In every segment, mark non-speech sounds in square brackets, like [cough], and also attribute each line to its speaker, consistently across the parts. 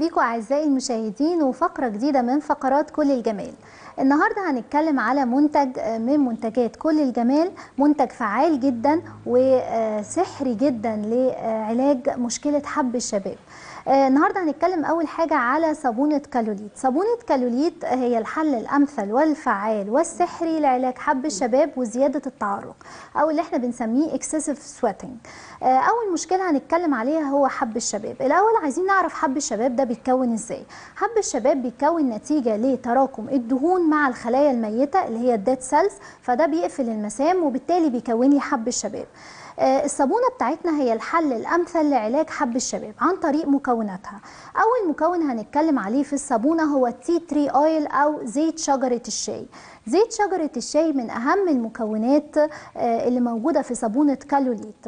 Speaker 1: بيكم أعزائي المشاهدين وفقرة جديدة من فقرات كل الجمال. النهاردة هنتكلم على منتج من منتجات كل الجمال. منتج فعال جدا وسحري جدا لعلاج مشكلة حب الشباب. النهارده هنتكلم أول حاجة على صابونة كالوليت. صابونة كالوليت هي الحل الأمثل والفعال والسحري لعلاج حب الشباب وزيادة التعرق أو اللي إحنا بنسميه excessive sweating أول مشكلة هنتكلم عليها هو حب الشباب. الأول عايزين نعرف حب الشباب ده بيتكون إزاي. حب الشباب بيتكون نتيجة لتراكم الدهون مع الخلايا الميتة اللي هي ال dead cells فده بيقفل المسام وبالتالي بيكون لي حب الشباب. الصابونة بتاعتنا هي الحل الأمثل لعلاج حب الشباب عن طريق مكوناتها. أول مكون هنتكلم عليه في الصابونة هو ال tea tree oil أو زيت شجرة الشاي. زيت شجرة الشاي من أهم المكونات اللي موجودة في صابونة كالوليت.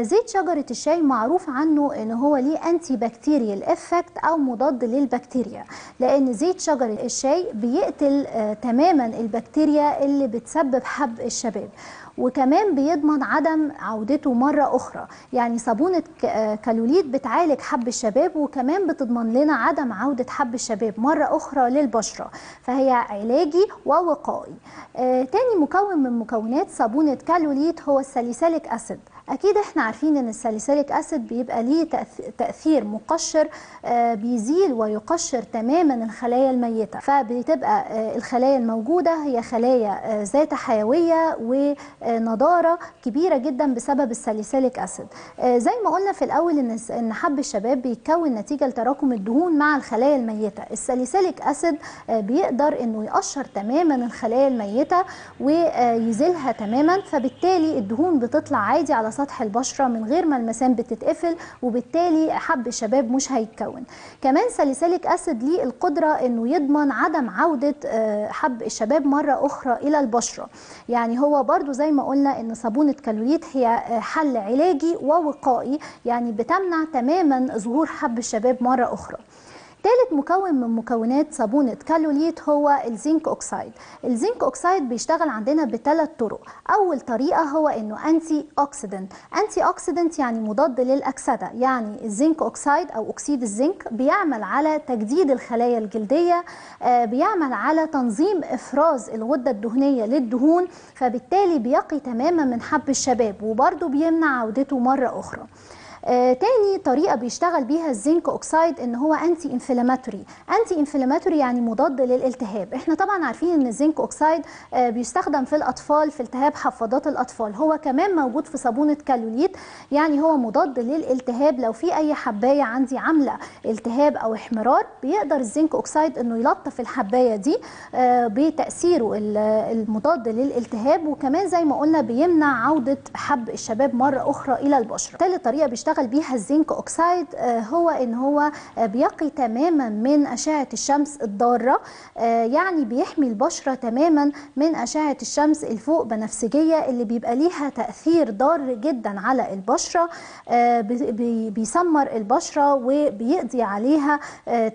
Speaker 1: زيت شجرة الشاي معروف عنه إن هو ليه antibacterial effect أو مضاد للبكتيريا لأن زيت شجرة الشاي بيقتل تماما البكتيريا اللي بتسبب حب الشباب. وكمان بيضمن عدم عودته مرة أخرى. يعني صابونة كالوليت بتعالج حب الشباب وكمان بتضمن لنا عدم عودة حب الشباب مرة أخرى للبشرة. فهي علاجي ووقائي. آه تاني مكون من مكونات صابونة كالوليت هو ال salicylic acid. أكيد إحنا عارفين إن ال salicylic acid بيبقى ليه تأثير مقشر آه بيزيل ويقشر تماما الخلايا الميتة. فبتبقى آه الخلايا الموجودة هي خلايا آه ذات حيوية ونضارة كبيرة جدا بسبب ال salicylic acid. زي ما قلنا في الأول إن إن حب الشباب بيتكون نتيجة لتراكم الدهون مع الخلايا الميتة. ال salicylic acid بيقدر إنه يقشر تماما الخلايا الميتة ويزيلها تماما فبالتالي الدهون بتطلع عادي على سطح البشرة من غير ما المسام بتتقفل وبالتالي حب الشباب مش هيتكون. كمان ساليسيليك اسيد ليه القدرة إنه يضمن عدم عودة حب الشباب مرة أخرى إلى البشرة. يعني هو برضو زي ما قلنا إن صابونة كالوليت هي حل علاجي ووقائي يعني بتمنع تماما ظهور حب الشباب مرة أخرى. ثالث مكون من مكونات صابونة كالوليت هو ال zinc oxide. ال zinc oxide بيشتغل عندنا بثلاث طرق. أول طريقة هو أنه antioxidant antioxidant يعني مضاد للأكسدة. يعني ال zinc oxide أو أكسيد الزنك بيعمل على تجديد الخلايا الجلدية بيعمل على تنظيم إفراز الغدة الدهنية للدهون فبالتالي بيقي تماما من حب الشباب وبرضه بيمنع عودته مرة أخرى. آه تاني طريقة بيشتغل بيها ال zinc oxide إن هو anti-inflammatory anti-inflammatory يعني مضاد للالتهاب. إحنا طبعا عارفين إن ال zinc oxide آه بيستخدم في الأطفال في التهاب حفاضات الأطفال. هو كمان موجود في صابونة كالوليت يعني هو مضاد للالتهاب. لو في أي حباية عندي عاملة التهاب أو احمرار بيقدر ال zinc oxide إنه يلطف الحباية دي آه بتأثيره المضاد للالتهاب. وكمان زي ما قلنا بيمنع عودة حب الشباب مرة أخرى إلى البشرة. ثالث طريقة بيشتغل بيها ال zinc oxide هو إن هو بيقي تماما من أشعة الشمس الضارة يعني بيحمي البشرة تماما من أشعة الشمس الفوق بنفسجية اللي بيبقى ليها تأثير ضار جدا على البشرة بيسمر البشرة وبيقضي عليها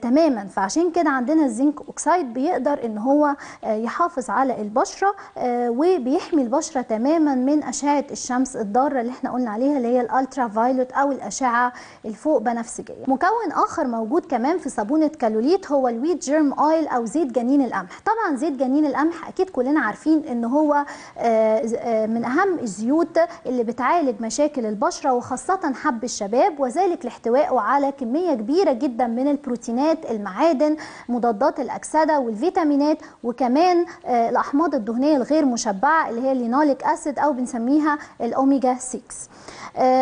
Speaker 1: تماما. فعشان كده عندنا ال zinc oxide بيقدر إن هو يحافظ على البشرة وبيحمي البشرة تماما من أشعة الشمس الضارة اللي إحنا قلنا عليها اللي هي ال ultraviolet أو الأشعة الفوق بنفسجيه مكون آخر موجود كمان في صابونة كالوليت هو ال wheat germ oil أو زيت جنين القمح. طبعا زيت جنين القمح أكيد كلنا عارفين إن هو من أهم الزيوت اللي بتعالج مشاكل البشرة وخاصة حب الشباب وذلك لاحتوائه على كمية كبيرة جدا من البروتينات المعادن مضادات الأكسدة والفيتامينات وكمان الأحماض الدهنية الغير مشبعة اللي هي ال linoleic acid أو بنسميها الأوميجا 6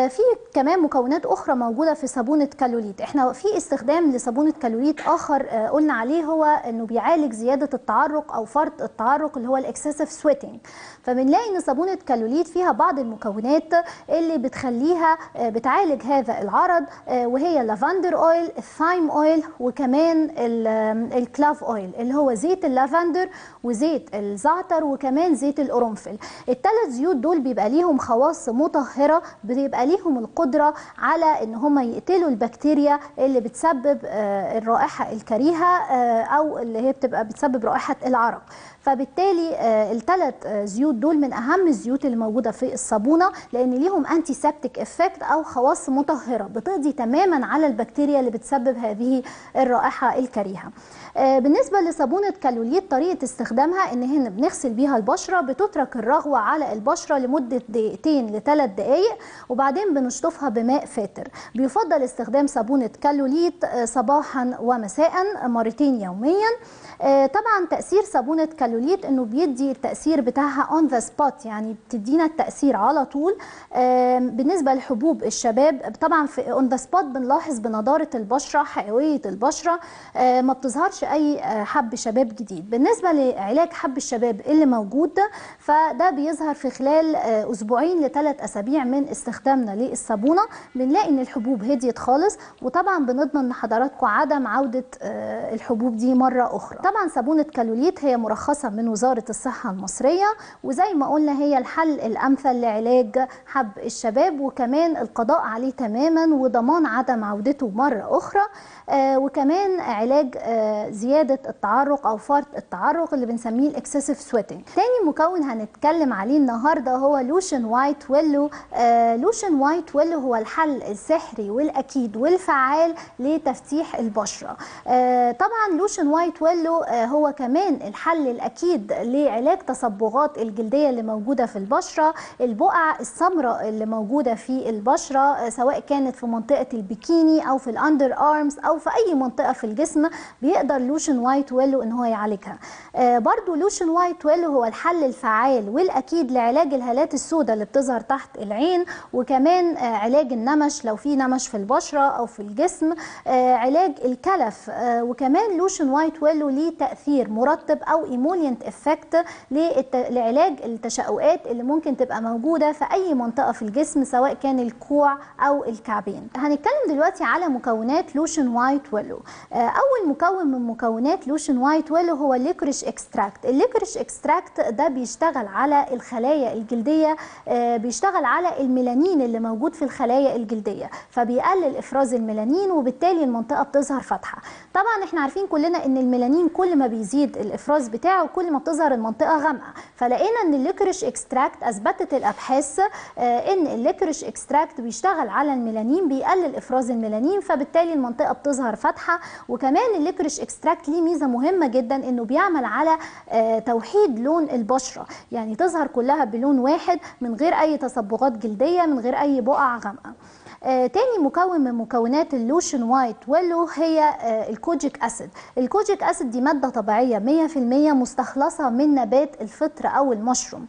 Speaker 1: في كمان مكونات أخرى موجودة في صابونة كالوليت إحنا في استخدام لصابونة كالوليت آخر قلنا عليه هو إنه بيعالج زيادة التعرق أو فرط التعرق اللي هو ال excessive sweating فبنلاقي إن صابونه كالوليت فيها بعض المكونات اللي بتخليها بتعالج هذا العرض وهي ال lavender oil ال thyme oil وكمان ال clove oil اللي هو زيت اللافندر وزيت الزعتر وكمان زيت القرنفل. الثلاث زيوت دول بيبقى ليهم خواص مطهرة بيبقى ليهم القدرة على إن هم يقتلوا البكتيريا اللي بتسبب الرائحة الكريهة أو اللي هي بتبقى بتسبب رائحة العرق. فبالتالي الثلاث زيوت دول من أهم الزيوت اللي موجوده في الصابونة لأن ليهم antiseptic effect أو خواص مطهرة بتقضي تماما على البكتيريا اللي بتسبب هذه الرائحة الكريهة. بالنسبة لصابونة كالوليت طريقة استخدامها إن هنا بنغسل بيها البشرة بتترك الرغوة على البشرة لمدة دقيقتين لثلاث دقائق وبعدين بنشطفها بماء فاتر. بيفضل استخدام صابونة كالوليت صباحا ومساء مرتين يوميا. طبعا تأثير صابونة كالوليت إنه بيدي التأثير بتاعها on the spot يعني بتدينا التأثير على طول. بالنسبة لحبوب الشباب طبعا في on the spot بنلاحظ بنضارة البشرة حيوية البشرة ما بتظهرش أي حب شباب جديد. بالنسبة لعلاج حب الشباب اللي موجود فده بيظهر في خلال أسبوعين لثلاث أسابيع من استخدامنا للصابونة. بنلاقي إن الحبوب هديت خالص وطبعا بنضمن لحضراتكم عدم عودة الحبوب دي مرة أخرى. طبعا صابونة كالوليت هي مرخصة من وزارة الصحة المصرية وزي ما قلنا هي الحل الأمثل لعلاج حب الشباب وكمان القضاء عليه تماما وضمان عدم عودته مرة أخرى. آه وكمان علاج آه زيادة التعرق أو فرط التعرق اللي بنسميه ال excessive sweating تاني مكون هنتكلم عليه النهارده هو لوشن وايت ويلو. آه لوشن وايت ويلو هو الحل السحري والأكيد والفعال لتفتيح البشرة. طبعا لوشن White Willow هو كمان الحل الأكيد لعلاج تصبغات الجلدية اللي موجودة في البشرة البقع السمراء اللي موجودة في البشرة آه سواء كانت في منطقة البيكيني أو في ال underarms أو في أي منطقة في الجسم بيقدر لوشن White Willow إن هو يعالجها. آه برضو لوشن White Willow هو الحل الفعال والأكيد لعلاج الهالات السوداء اللي بتظهر تحت العين وكمان آه علاج النمش لو في نمش في البشرة أو في الجسم آه علاج الكلف آه وكمان لوشن White Willow ليه تأثير مرطب أو emollient effect لعلاج التشققات اللي ممكن تبقى موجودة في أي منطقة في الجسم سواء كان الكوع أو الكعبين. هنتكلم دلوقتي على مكونات لوشن White Willow أول مكون من مكونات لوشن White Willow هو ال licorice extract ال licorice extract ده بيشتغل على الخلايا الجلدية بيشتغل على الميلانين اللي موجود في الخلايا الجلدية فبيقلل إفراز الميلانين وبالتالي المنطقة بتظهر فاتحة. طبعا إحنا عارفين كلنا إن الميلانين كل ما بيزيد الإفراز بتاعه كل ما بتظهر المنطقة غامقة. فلقينا إن ال licorice extract أثبتت الأبحاث إن ال licorice extract بيشتغل على الميلانين بيقلل إفراز الميلانين فبالتالي المنطقة بتظهر فاتحة. وكمان ال licorice extract ليه ميزة مهمة جدا إنه بيعمل على توحيد لون البشرة. يعني تظهر كلها بلون واحد من غير أي تصبغات جلدية من غير أي بقع غامقة. آه تاني مكون من مكونات اللوشن White Willow هي آه ال kojic acid. ال kojic acid دي مادة طبيعية 100% مستخلصة من نبات الفطر أو المشروم. آه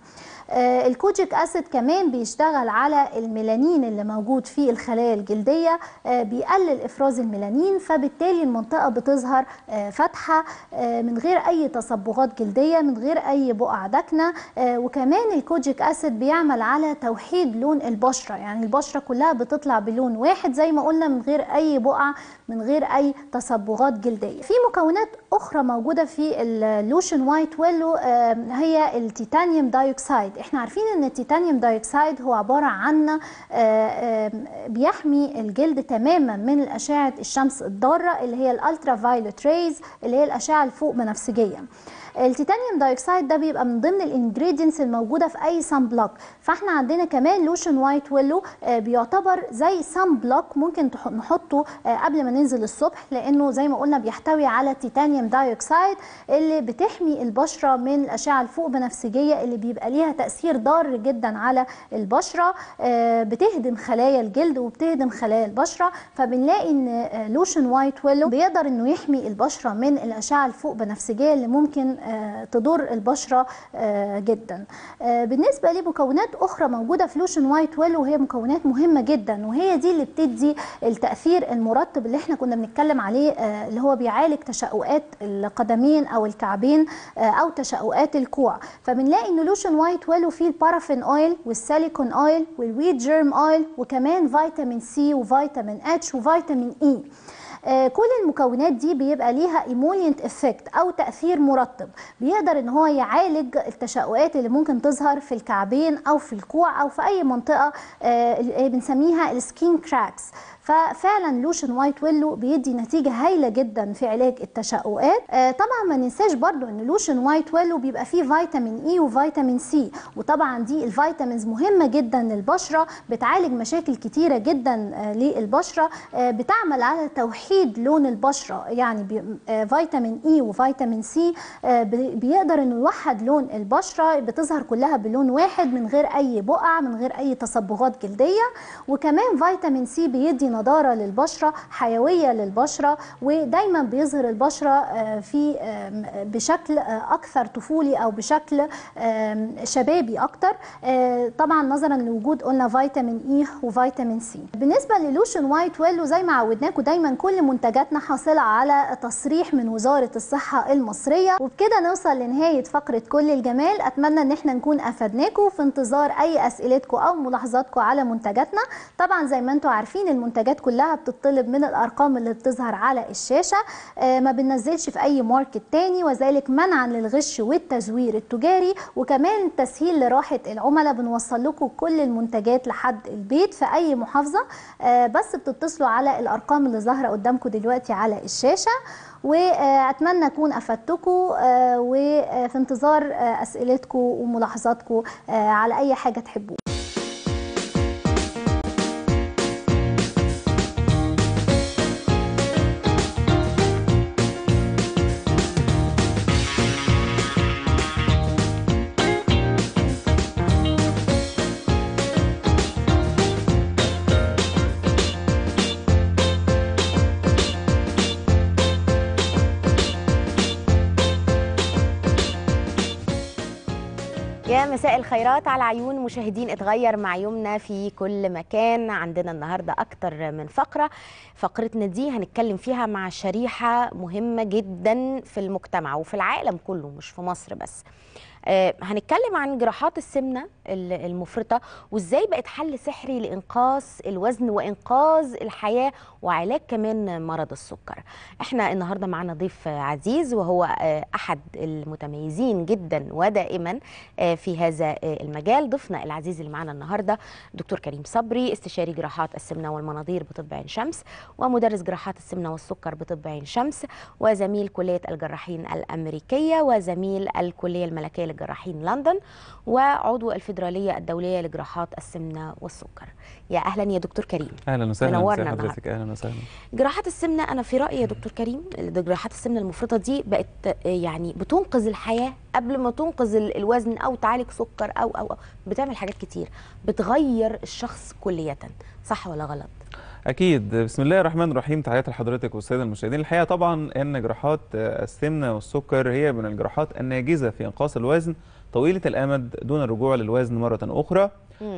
Speaker 1: ال kojic acid كمان بيشتغل على الميلانين اللي موجود في الخلايا الجلدية آه بيقلل إفراز الميلانين فبالتالي المنطقة بتظهر آه فاتحة من غير أي تصبغات جلدية من غير أي بقع داكنة. وكمان ال kojic acid بيعمل على توحيد لون البشرة يعني البشرة كلها بتطلع بلون واحد زي ما قلنا من غير أي بقع من غير أي تصبغات جلدية. في مكونات أخرى موجودة في اللوشن White Willow هي ال titanium dioxide. إحنا عارفين إن ال titanium dioxide هو عبارة عن بيحمي الجلد تماما من اشعه الشمس الضارة اللي هي ال ultraviolet rays اللي هي الأشعة الفوق بنفسجيه ال titanium dioxide ده بيبقى من ضمن ال ingredients الموجودة في أي sunblock. فاحنا عندنا كمان لوشن White Willow بيعتبر زي sunblock ممكن نحطه قبل ما ننزل الصبح لأنه زي ما قلنا بيحتوي على titanium dioxide اللي بتحمي البشرة من الأشعة الفوق بنفسجية اللي بيبقى ليها تأثير ضار جدا على البشرة بتهدم خلايا الجلد وبتهدم خلايا البشرة. فبنلاقي إن لوشن White Willow بيقدر إنه يحمي البشرة من الأشعة الفوق بنفسجية اللي ممكن تضر البشرة جدا. بالنسبة لمكونات أخرى موجودة في لوشن White Willow هي مكونات مهمة جدا وهي دي اللي بتدي التأثير المرطب اللي إحنا كنا بنتكلم عليه اللي هو بيعالج تشققات القدمين أو الكعبين أو تشققات الكوع. فبنلاقي إن لوشن White Willow فيه ال paraffin oil وال silicone oil وال wheat germ oil وكمان فيتامين C وفيتامين H وفيتامين E. آه كل المكونات دي بيبقى ليها emollient effect أو تأثير مرطب. بيقدر إن هو يعالج التشققات اللي ممكن تظهر في الكعبين أو في الكوع أو في أي منطقة آه بنسميها ال skin cracks ففعلا لوشن White Willow بيدي نتيجة هايلة جدا في علاج التشققات. آه، طبعا ما ننساش برضو إن لوشن White Willow بيبقى فيه فيتامين E وفيتامين C وطبعا دي ال vitamins مهمة جدا للبشرة بتعالج مشاكل كتيرة جدا آه، للبشرة آه، بتعمل على توحيد لون البشرة. يعني فيتامين E وفيتامين C بي- بيقدر إنه يوحد لون البشرة بتظهر كلها بلون واحد من غير أي بقع من غير أي تصبغات جلدية. وكمان فيتامين C بيدي نضارة للبشرة حيوية للبشرة ودايما بيظهر البشرة آه، في بشكل آه، أكثر طفولي أو بشكل شبابي أكتر. آه، طبعا نظرا لوجود قلنا فيتامين E وفيتامين C بالنسبة للوشن White Willow زي ما عودناكم دايما كل منتجاتنا حاصلة على تصريح من وزارة الصحة المصرية. وبكده نوصل لنهاية فقرة كل الجمال. أتمنى إن إحنا نكون افدناكم في انتظار أي اسئلتكم أو ملاحظاتكم على منتجاتنا. طبعا زي ما أنتم عارفين المنتجات كلها بتطلب من الأرقام اللي بتظهر على الشاشة آه، ما بننزلش في أي ماركت تاني وذلك منعا للغش والتزوير التجاري وكمان تسهيل لراحة العملاء بنوصل لكم كل المنتجات لحد البيت في أي محافظة آه، بس بتتصلوا على الأرقام اللي ظاهرة قدامكم دلوقتي على الشاشة وأتمنى أكون أفدتكم آه، وفي انتظار أسئلتكم وملاحظاتكم على أي حاجة تحبوها.
Speaker 2: يا مساء الخيرات على عيون مشاهدين اتغير مع يومنا في كل مكان. عندنا النهارده أكتر من فقرة فقرتنا دي هنتكلم فيها مع شريحة مهمة جدا في المجتمع وفي العالم كله مش في مصر بس. هنتكلم عن جراحات السمنة ال- المفرطة وإزاي بقت حل سحري لانقاص الوزن وإنقاذ الحياة وعلاج كمان مرض السكر. إحنا النهارده معانا ضيف عزيز وهو آه، أحد المتميزين جدا ودائما آه، في هذا آه، المجال. ضيفنا العزيز اللي معانا النهارده دكتور كريم صبري استشاري جراحات السمنة والمناظير بطب عين شمس ومدرس جراحات السمنة والسكر بطب عين شمس وزميل كلية الجراحين الأمريكية وزميل الكلية الملكية للجراحين لندن وعضو الفدراليه الدولية لجراحات السمنة والسكر. يا أهلا يا دكتور كريم.
Speaker 3: أهلا وسهلا
Speaker 2: منورنا
Speaker 3: حضرتك أهلا وسهلا.
Speaker 2: جراحات السمنة أنا في رأيي يا دكتور كريم جراحات السمنة المفرطة دي بقت يعني بتنقذ الحياة. قبل ما تنقذ ال- الوزن أو تعالج سكر أو أو أو. بتعمل حاجات كتير. بتغير الشخص كليه صح ولا غلط؟
Speaker 3: أكيد بسم الله الرحمن الرحيم تحياتي لحضرتك والسادة المشاهدين الحقيقة طبعا إن جراحات السمنة والسكر هي من الجراحات الناجزة في إنقاص الوزن طويلة الأمد دون الرجوع للوزن مرة
Speaker 2: أخرى.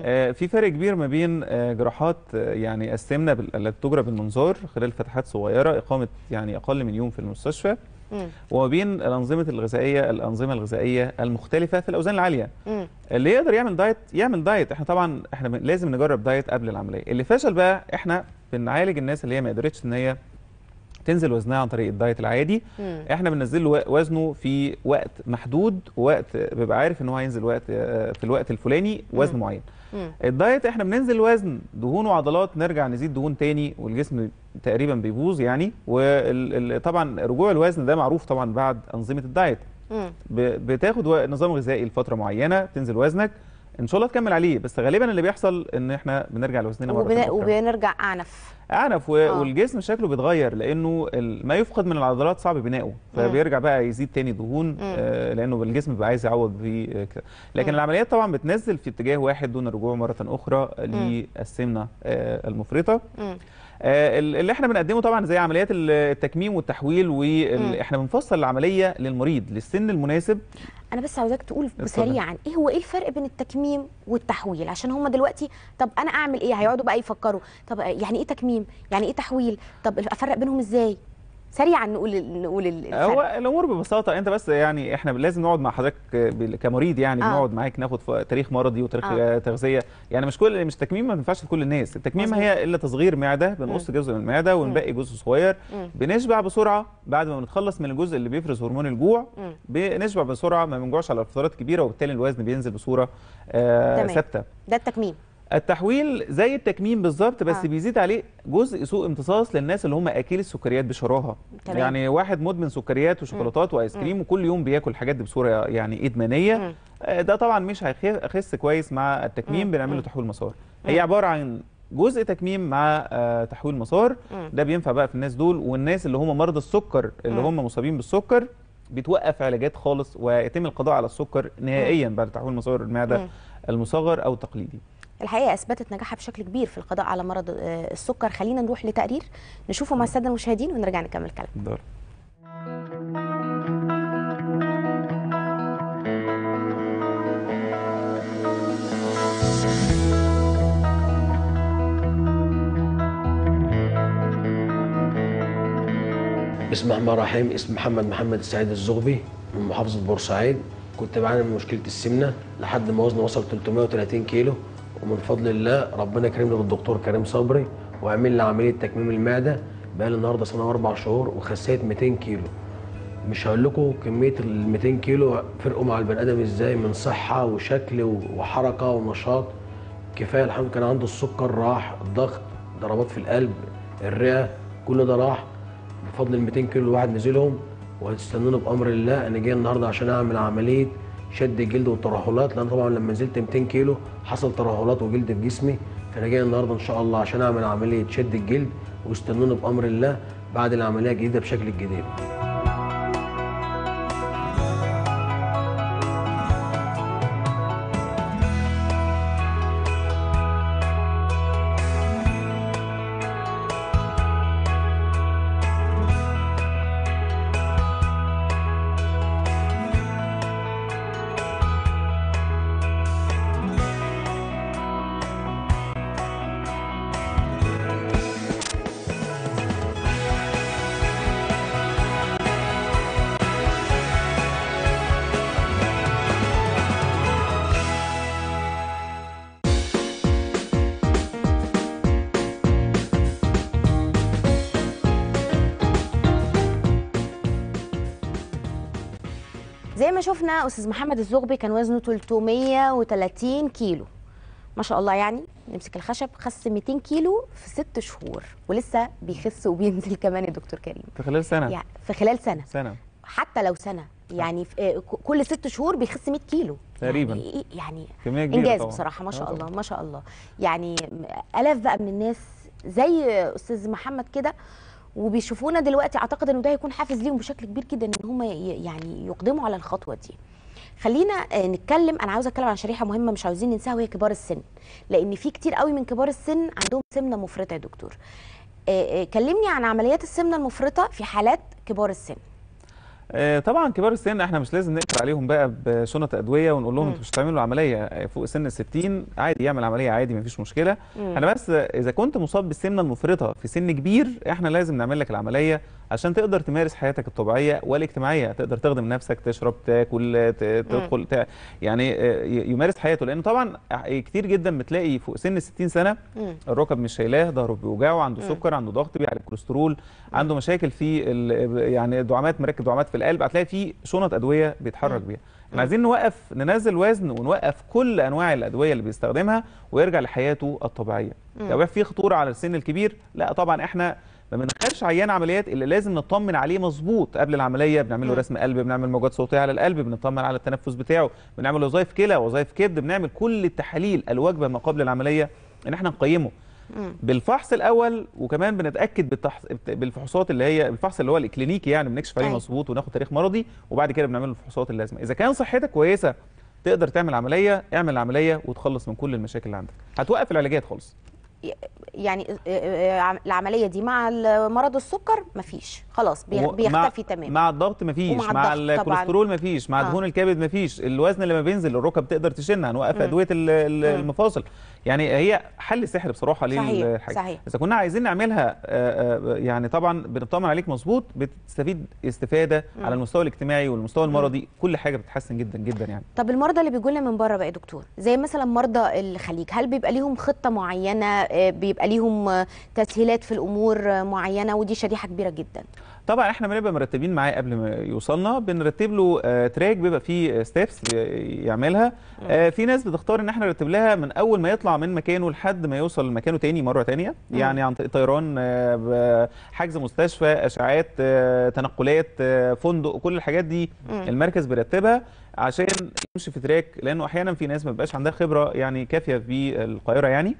Speaker 3: آه، في فرق كبير ما بين آه، جراحات آه، يعني السمنة التي تجرى بالمنظار خلال فتحات صغيرة إقامة يعني أقل من يوم في المستشفى. وما بين الأنظمة الغذائية الأنظمة الغذائية المختلفة في الأوزان العالية
Speaker 2: مم.
Speaker 3: اللي يقدر يعمل diet يعمل diet إحنا طبعا إحنا لازم نجرب diet قبل العملية اللي فشل بقى إحنا بنعالج الناس اللي هي ما قدرتش إن هي تنزل وزنها عن طريق ال diet العادي
Speaker 2: مم.
Speaker 3: إحنا بننزل له وزنه في وقت محدود وقت بيبقى عارف إن هو هينزل وقت آه، في الوقت الفلاني وزن
Speaker 2: مم.
Speaker 3: معين.
Speaker 2: ال
Speaker 3: diet إحنا بننزل وزن دهون وعضلات نرجع نزيد دهون تاني والجسم تقريبا بيبوظ يعني. وطبعا رجوع الوزن ده معروف طبعا بعد أنظمة الدايت. بتاخد نظام غذائي لفترة معينة تنزل وزنك. إن شاء الله تكمل عليه بس غالبا اللي بيحصل إن إحنا بنرجع لوزننا مرة
Speaker 2: وبن... وبنرجع أعنف
Speaker 3: أعنف و...
Speaker 2: آه.
Speaker 3: والجسم شكله بيتغير لأنه ال- ما يفقد من العضلات صعب بناؤه فبيرجع بقى يزيد تاني دهون آه لأنه الجسم بيبقى عايز يعوض بيه آه،. لكن
Speaker 2: مم.
Speaker 3: العمليات طبعا بتنزل في اتجاه واحد دون الرجوع مرة أخرى للسمنة آه المفرطة
Speaker 2: مم.
Speaker 3: آه، ال- اللي إحنا بنقدمه طبعا زي عمليات ال- التكميم والتحويل. وإحنا بنفصل العملية للمريض للسن المناسب.
Speaker 2: أنا بس عاوزاك تقول. سريعا إيه هو إيه الفرق بين التكميم والتحويل؟ عشان هم دلوقتي طب أنا أعمل إيه؟ هيقعدوا بقى يفكروا. طب يعني إيه تكميم؟ يعني إيه تحويل؟ طب افرق بينهم إزاي؟ سريعا نقول نقول
Speaker 3: هو الأمور ببساطة أنت بس يعني إحنا لازم نقعد مع حضرتك كمريض يعني
Speaker 2: آه.
Speaker 3: بنقعد معاك ناخد تاريخ مرضي وتاريخ
Speaker 2: آه.
Speaker 3: آه. تغذية يعني مش كل مش تكميم ما تنفعش لكل الناس التكميم. هي إلا تصغير معدة بنقص جزء من المعدة ونبقي جزء صغير. بنشبع بسرعة بعد ما بنتخلص من الجزء اللي بيفرز هرمون الجوع. بنشبع بسرعة ما بنجوعش على فترات كبيرة وبالتالي الوزن بينزل بصورة آه. ثابتة
Speaker 2: ده التكميم
Speaker 3: التحويل زي التكميم بالظبط بس
Speaker 2: آه.
Speaker 3: بيزيد عليه جزء سوء امتصاص للناس اللي هم أكيل السكريات بشراهة
Speaker 2: تمام.
Speaker 3: يعني واحد مدمن سكريات وشوكولاتات وآيس كريم وكل يوم بياكل الحاجات دي بصورة يعني إدمانية
Speaker 2: مم.
Speaker 3: آه، ده طبعا مش هيخس كويس مع التكميم. بنعمل له. تحويل مسار هي عبارة عن جزء تكميم مع آه، تحويل مسار. ده بينفع بقى في الناس دول والناس اللي هم مرضى السكر اللي. هم مصابين بالسكر بتوقف علاجات خالص ويتم القضاء على السكر نهائيا بعد تحويل مسار
Speaker 2: المعدة.
Speaker 3: المصغر أو التقليدي
Speaker 2: الحقيقة أثبتت نجاحها بشكل كبير في القضاء على مرض آه، السكر. خلينا نروح لتقرير. نشوفه مع السادة المشاهدين ونرجع نكمل كلام.
Speaker 3: دار.
Speaker 4: بسم الله الرحمن الرحيم. اسم محمد محمد السعيد الزغبي من محافظة بورسعيد. كنت بعاني من مشكلة السمنة لحد ما وزني وصل 330 كيلو. ومن فضل الله ربنا كرمني بالدكتور كريم صبري وعمل لي عملية تكميم المعدة بقالي النهارده سنة وأربع شهور وخسيت 200 كيلو. مش هقول لكم كمية ال 200 كيلو فرقوا مع البني آدم إزاي من صحة وشكل وحركة ونشاط. كفاية الحمد كان عنده السكر راح الضغط ضربات في القلب الرئة كل ده راح. بفضل ال 200 كيلو الواحد نزلهم وهتستنوني بأمر الله. أنا جاي النهارده عشان أعمل عملية شد الجلد والترهلات لأن طبعا لما نزلت 200 كيلو حصل ترهلات وجلد في جسمي فانا جاي النهارده إن شاء الله عشان أعمل عملية شد الجلد واستنوني بأمر الله بعد العملية الجديدة بشكل جديد.
Speaker 2: أستاذ محمد الزغبي كان وزنه 330 كيلو. ما شاء الله يعني نمسك الخشب خس 200 كيلو في ست شهور ولسه بيخس وبينزل كمان يا دكتور كريم.
Speaker 3: في خلال سنة؟
Speaker 2: يعني في خلال سنة.
Speaker 3: سنة.
Speaker 2: حتى لو سنة يعني آه، كل ست شهور بيخس 100 كيلو.
Speaker 3: تقريباً.
Speaker 2: يعني, إيه- يعني
Speaker 3: كبيرة
Speaker 2: إنجاز
Speaker 3: طبعاً.
Speaker 2: بصراحة ما شاء
Speaker 3: آه.
Speaker 2: الله. ما شاء الله. يعني آلاف بقى من الناس زي أستاذ محمد كده وبيشوفونا دلوقتي أعتقد إنه ده هيكون حافز ليهم بشكل كبير جدا إن هم يعني يقدموا على الخطوة دي. خلينا آه، نتكلم أنا عاوزة أتكلم عن شريحة مهمة مش عاوزين ننساها وهي كبار السن. لأن في كتير قوي من كبار السن عندهم سمنة مفرطة يا دكتور. آه، آه، كلمني عن عمليات السمنة المفرطة في حالات كبار السن.
Speaker 3: طبعا كبار السن إحنا مش لازم نقفل عليهم بقى بشنط أدوية ونقول لهم. أنتوا مش هتعملوا عملية آه، فوق سن ال 60 عادي يعمل عملية عادي مفيش مشكلة
Speaker 2: مم.
Speaker 3: أنا بس إذا كنت مصاب بالسمنة المفرطة في سن كبير إحنا لازم نعمل لك العملية عشان تقدر تمارس حياتك الطبيعية والاجتماعية. تقدر تخدم نفسك تشرب تاكل تدخل ت- يعني آه، يمارس حياته. لأن طبعا كتير جدا بتلاقي فوق سن ال 60 سنه. الركب مش شايلاه ظهره بيوجعه عنده سكر عنده ضغط بيعلى الكوليسترول عنده مشاكل في ال- يعني دعامات مراكز دعامات في القلب. هتلاقي في شنط أدوية بيتحرك بيها. إحنا عايزين نوقف ننزل وزن ونوقف كل أنواع الأدوية اللي بيستخدمها ويرجع لحياته الطبيعية. لو في خطورة على السن الكبير لا طبعا إحنا ما بندخلش عيان عمليات اللي لازم نطمن عليه مظبوط قبل العملية بنعمل له. رسم قلب بنعمل موجات صوتية على القلب بنطمن على التنفس بتاعه بنعمل وظائف كلى وظائف كبد بنعمل كل التحاليل الواجبة ما قبل العملية إن إحنا نقيمه. بالفحص الأول وكمان بنتأكد. بالفحوصات اللي هي الفحص اللي هو الكلينيكي يعني بنكشف عليه
Speaker 2: أيوة.
Speaker 3: مظبوط وناخد تاريخ مرضي وبعد كده بنعمل له الفحوصات اللازمة إذا كان صحتك كويسة تقدر تعمل عملية اعمل عملية وتخلص من كل المشاكل اللي عندك هتوقف العلاجات خالص
Speaker 2: يعني آه، آه، آه، العملية دي مع مرض السكر مفيش خلاص بيختفي
Speaker 3: مع
Speaker 2: تماما
Speaker 3: مع الضغط مفيش مع,
Speaker 2: طبعاً.
Speaker 3: الكوليسترول مفيش مع
Speaker 2: آه.
Speaker 3: دهون الكبد مفيش الوزن لما بينزل الركب تقدر تشن هنوقف
Speaker 2: أدوية.
Speaker 3: المفاصل يعني هي حل سحر
Speaker 2: بصراحة
Speaker 3: للحاجه
Speaker 2: صحيح.
Speaker 3: إذا كنا عايزين نعملها آه، آه، يعني طبعا بنطمن عليك مظبوط بتستفيد استفادة على المستوى الاجتماعي والمستوى المرضي كل حاجة بتتحسن جدا جدا يعني.
Speaker 2: طب المرضى اللي بيجوا لنا من بره بقى يا دكتور زي مثلا مرضى الخليج هل بيبقى ليهم خطة معينة؟ آه، بيبقى ليهم تسهيلات في الأمور معينة؟ ودي شريحة كبيرة جدا.
Speaker 3: طبعا إحنا بنبقى مرتبين معاه قبل ما يوصلنا بنرتب له آه، track بيبقى فيه steps يعملها. آه، في ناس بتختار إن إحنا نرتب لها من أول ما يطلع من مكانه لحد ما يوصل لمكانه تاني مرة تانية. يعني عن طريق طيران آه، حجز مستشفى إشاعات تنقلات فندق كل الحاجات دي المركز بيرتبها. عشان يمشي في track لأنه أحيانا في ناس ما بيبقاش عندها خبرة يعني كافية في القاهرة يعني.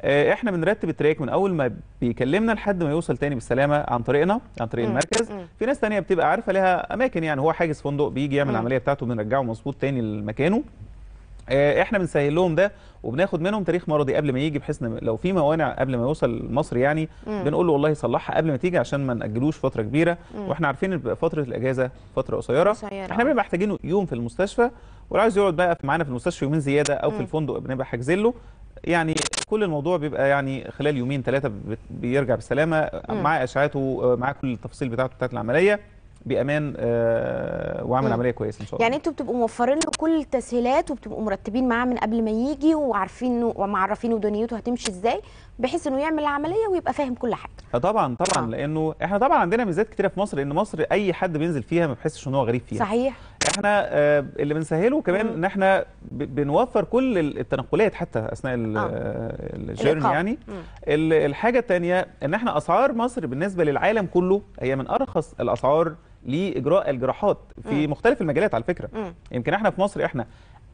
Speaker 3: آه، إحنا بنرتب ال track من أول ما بيكلمنا لحد ما يوصل تاني بالسلامة عن طريقنا عن طريق
Speaker 2: مم.
Speaker 3: المركز
Speaker 2: مم.
Speaker 3: في ناس تانية بتبقى عارفة لها أماكن يعني هو حاجز فندق بيجي يعمل. العملية بتاعته بنرجعه مظبوط تاني لمكانه آه، إحنا بنسهل لهم ده وبناخد منهم تاريخ مرضي قبل ما يجي بحيث لو في موانع قبل ما يوصل مصر يعني
Speaker 2: مم.
Speaker 3: بنقول له والله صلحها قبل ما تيجي عشان ما نأجلوش فترة كبيرة
Speaker 2: مم.
Speaker 3: وإحنا عارفين فترة الإجازة فترة
Speaker 2: قصيرة.
Speaker 3: إحنا بنبقى محتاجينه يوم في المستشفى ولو عايز يقعد بقى معانا في المستشفى يومين زيادة أو في. الفندق بنبقى حاجزين له يعني كل الموضوع بيبقى يعني خلال يومين ثلاثة بيرجع
Speaker 2: بالسلامة.
Speaker 3: مع اشعاعاته آه، مع كل التفاصيل بتاعته بتاعت العملية بأمان آه، وعمل
Speaker 2: مم.
Speaker 3: عملية كويسة إن شاء الله
Speaker 2: يعني أنتوا بتبقوا موفرين له كل التسهيلات وبتبقوا مرتبين معاه من قبل ما يجي وعارفينه ومعرفينه دنيته هتمشي إزاي بحيث إنه يعمل العملية ويبقى فاهم كل حاجة
Speaker 3: آه طبعا طبعا
Speaker 2: آه.
Speaker 3: لأنه إحنا طبعا عندنا ميزات كتيرة في مصر ان مصر أي حد بينزل فيها ما بيحسش إن هو غريب فيها
Speaker 2: صحيح
Speaker 3: إحنا آه، اللي بنسهله كمان. إن إحنا بنوفر كل ال- التنقلات حتى أثناء
Speaker 2: آه.
Speaker 3: الجيرني. يعني
Speaker 2: مم.
Speaker 3: ال- الحاجة الثانية إن إحنا أسعار مصر بالنسبة للعالم كله هي من أرخص الأسعار لإجراء الجراحات في
Speaker 2: مم.
Speaker 3: مختلف المجالات على فكرة
Speaker 2: مم.
Speaker 3: يمكن إحنا في مصر إحنا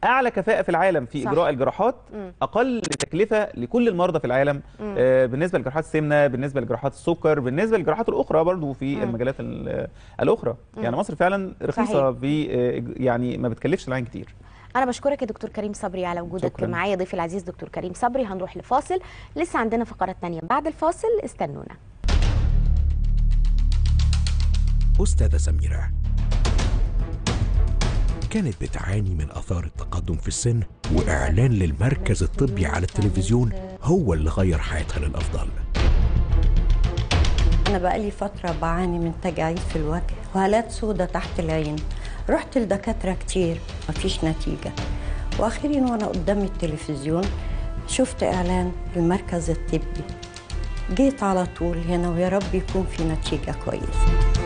Speaker 3: أعلى كفاءة في العالم في
Speaker 2: صح.
Speaker 3: إجراء الجراحات
Speaker 2: مم.
Speaker 3: أقل تكلفة لكل المرضى في العالم. آه، بالنسبة لجراحات السمنة بالنسبة لجراحات السكر بالنسبة للجراحات الأخرى برضو في
Speaker 2: مم.
Speaker 3: المجالات ال- الأخرى
Speaker 2: مم.
Speaker 3: يعني مصر فعلا رخيصة
Speaker 2: صحيح.
Speaker 3: في آه، يعني ما بتكلفش العين كتير
Speaker 2: أنا بشكرك يا دكتور كريم صبري على وجودك. معايا ضيفي العزيز دكتور كريم صبري هنروح لفاصل لسه عندنا فقرات تانية بعد الفاصل استنونا
Speaker 5: أستاذة سميرة. كانت بتعاني من آثار التقدم في السن وإعلان للمركز الطبي على التلفزيون هو اللي غير حياتها للأفضل.
Speaker 6: أنا بقالي فترة بعاني من تجاعيد في الوجه وهالات سودة تحت العين. رحت لدكاترة كتير مفيش نتيجة. وأخيرا وأنا قدام التلفزيون شفت إعلان المركز الطبي. جيت على طول هنا ويا رب يكون في نتيجة كويسة.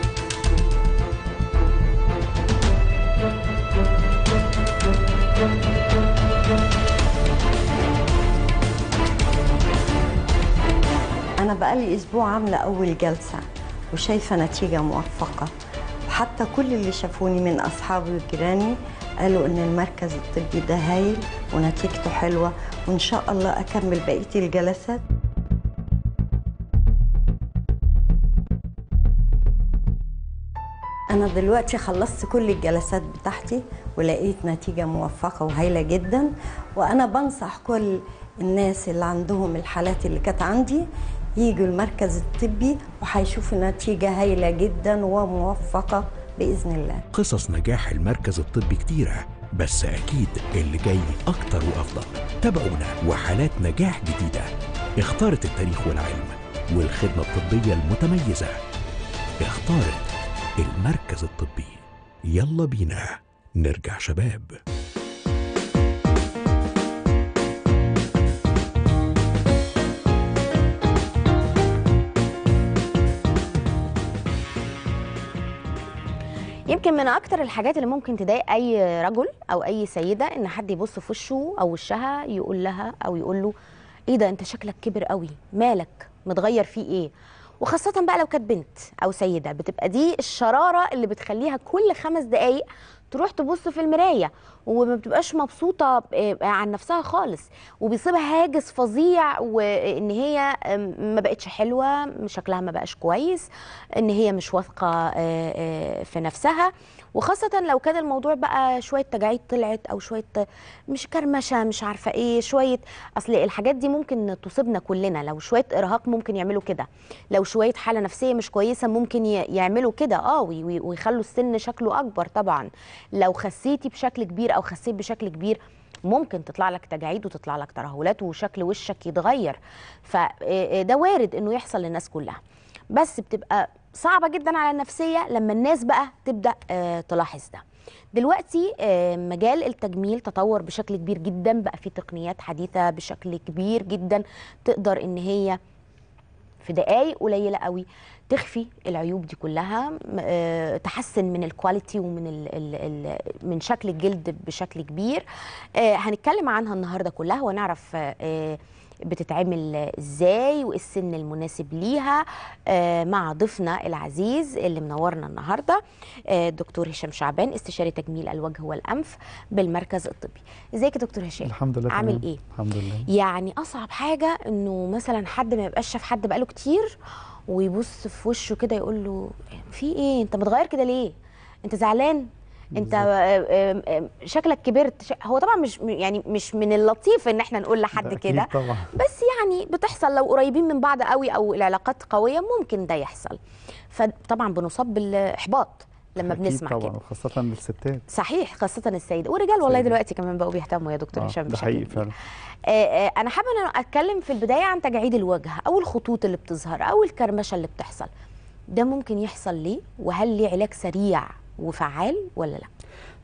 Speaker 6: أنا بقالي أسبوع عاملة أول جلسة وشايفة نتيجة موفقة. وحتى كل اللي شافوني من أصحابي وجيراني قالوا إن المركز الطبي ده هايل ونتيجته حلوة وإن شاء الله أكمل بقية الجلسات. أنا دلوقتي خلصت كل الجلسات بتاعتي ولقيت نتيجة موفقة وهايلة جدا. وأنا بنصح كل الناس اللي عندهم الحالات اللي كانت عندي يجوا المركز الطبي وهيشوفوا نتيجة هايلة جدا وموفقة بإذن الله.
Speaker 5: قصص نجاح المركز الطبي كتيرة بس أكيد اللي جاي أكتر وأفضل. تابعونا وحالات نجاح جديدة. اختارت التاريخ والعلم والخدمة الطبية المتميزة. اختارت المركز الطبي. يلا بينا نرجع شباب.
Speaker 2: يمكن من أكتر الحاجات اللي ممكن تضايق أي رجل أو أي سيدة إن حد يبص في وشه أو وشها يقول لها أو يقول له إيه ده أنت شكلك كبر قوي مالك متغير فيه إيه؟ وخاصة بقى لو كانت بنت أو سيدة بتبقى دي الشرارة اللي بتخليها كل خمس دقايق تروح تبص في المراية وما بتبقاش مبسوطة آه، عن نفسها خالص. وبيصيبها هاجس فظيع وإن هي ما بقتش حلوة شكلها ما بقاش كويس إن هي مش واثقة آه، آه، في نفسها. وخاصة لو كان الموضوع بقى شوية تجاعيد طلعت أو شوية مش كرمشة مش عارفة إيه شوية أصل الحاجات دي ممكن تصيبنا كلنا. لو شوية إرهاق ممكن يعملوا كده. لو شوية حالة نفسية مش كويسة ممكن يعملوا كده. آه وي- وي- ويخلوا السن شكله أكبر طبعا. لو خسيتي بشكل كبير أو خسيت بشكل كبير ممكن تطلع لك تجاعيد وتطلع لك ترهلات وشكل وشك يتغير. فده وارد إنه يحصل للناس كلها. بس بتبقى صعبة جدا على النفسية لما الناس بقى تبدأ آه، تلاحظ ده. دلوقتي آه، مجال التجميل تطور بشكل كبير جدا بقى في تقنيات حديثة بشكل كبير جدا تقدر إن هي في دقائق قليلة قوي تخفي العيوب دي كلها آه، تحسن من الكواليتي ومن ال ال ال من شكل الجلد بشكل كبير. هنتكلم عنها النهارده كلها ونعرف بتتعمل إزاي وايه السن المناسب ليها آه، مع ضيفنا العزيز اللي منورنا النهارده آه، الدكتور هشام شعبان استشاري تجميل الوجه والأنف بالمركز الطبي. إزيك يا دكتور هشام؟
Speaker 7: الحمد لله
Speaker 2: عامل. إيه؟
Speaker 7: الحمد لله.
Speaker 2: يعني أصعب حاجة إنه مثلا حد ما يبقاش شاف حد بقاله كتير ويبص في وشه كده يقول له في إيه؟ أنت متغير كده ليه؟ أنت زعلان؟ انت آه، آه، آه، شكلك كبرت. هو طبعا مش يعني مش من اللطيف ان إحنا نقول لحد كده بس يعني بتحصل. لو قريبين من بعض قوي أو العلاقات قوية ممكن ده يحصل. فطبعا بنصاب بالاحباط لما بنسمع
Speaker 7: طبعا
Speaker 2: كده.
Speaker 7: وخاصة للستات
Speaker 2: صحيح خاصة السيدة والرجال والله. دلوقتي كمان بقوا بيهتموا يا دكتور
Speaker 7: آه،
Speaker 2: هشام
Speaker 7: ده
Speaker 2: بشكل.
Speaker 7: فعلا.
Speaker 2: آه، آه، أنا حابة إن أنا أتكلم في البداية عن تجاعيد الوجه أو الخطوط اللي بتظهر أو الكرمشة اللي بتحصل. ده ممكن يحصل ليه؟ وهل ليه علاج سريع وفعال ولا لا؟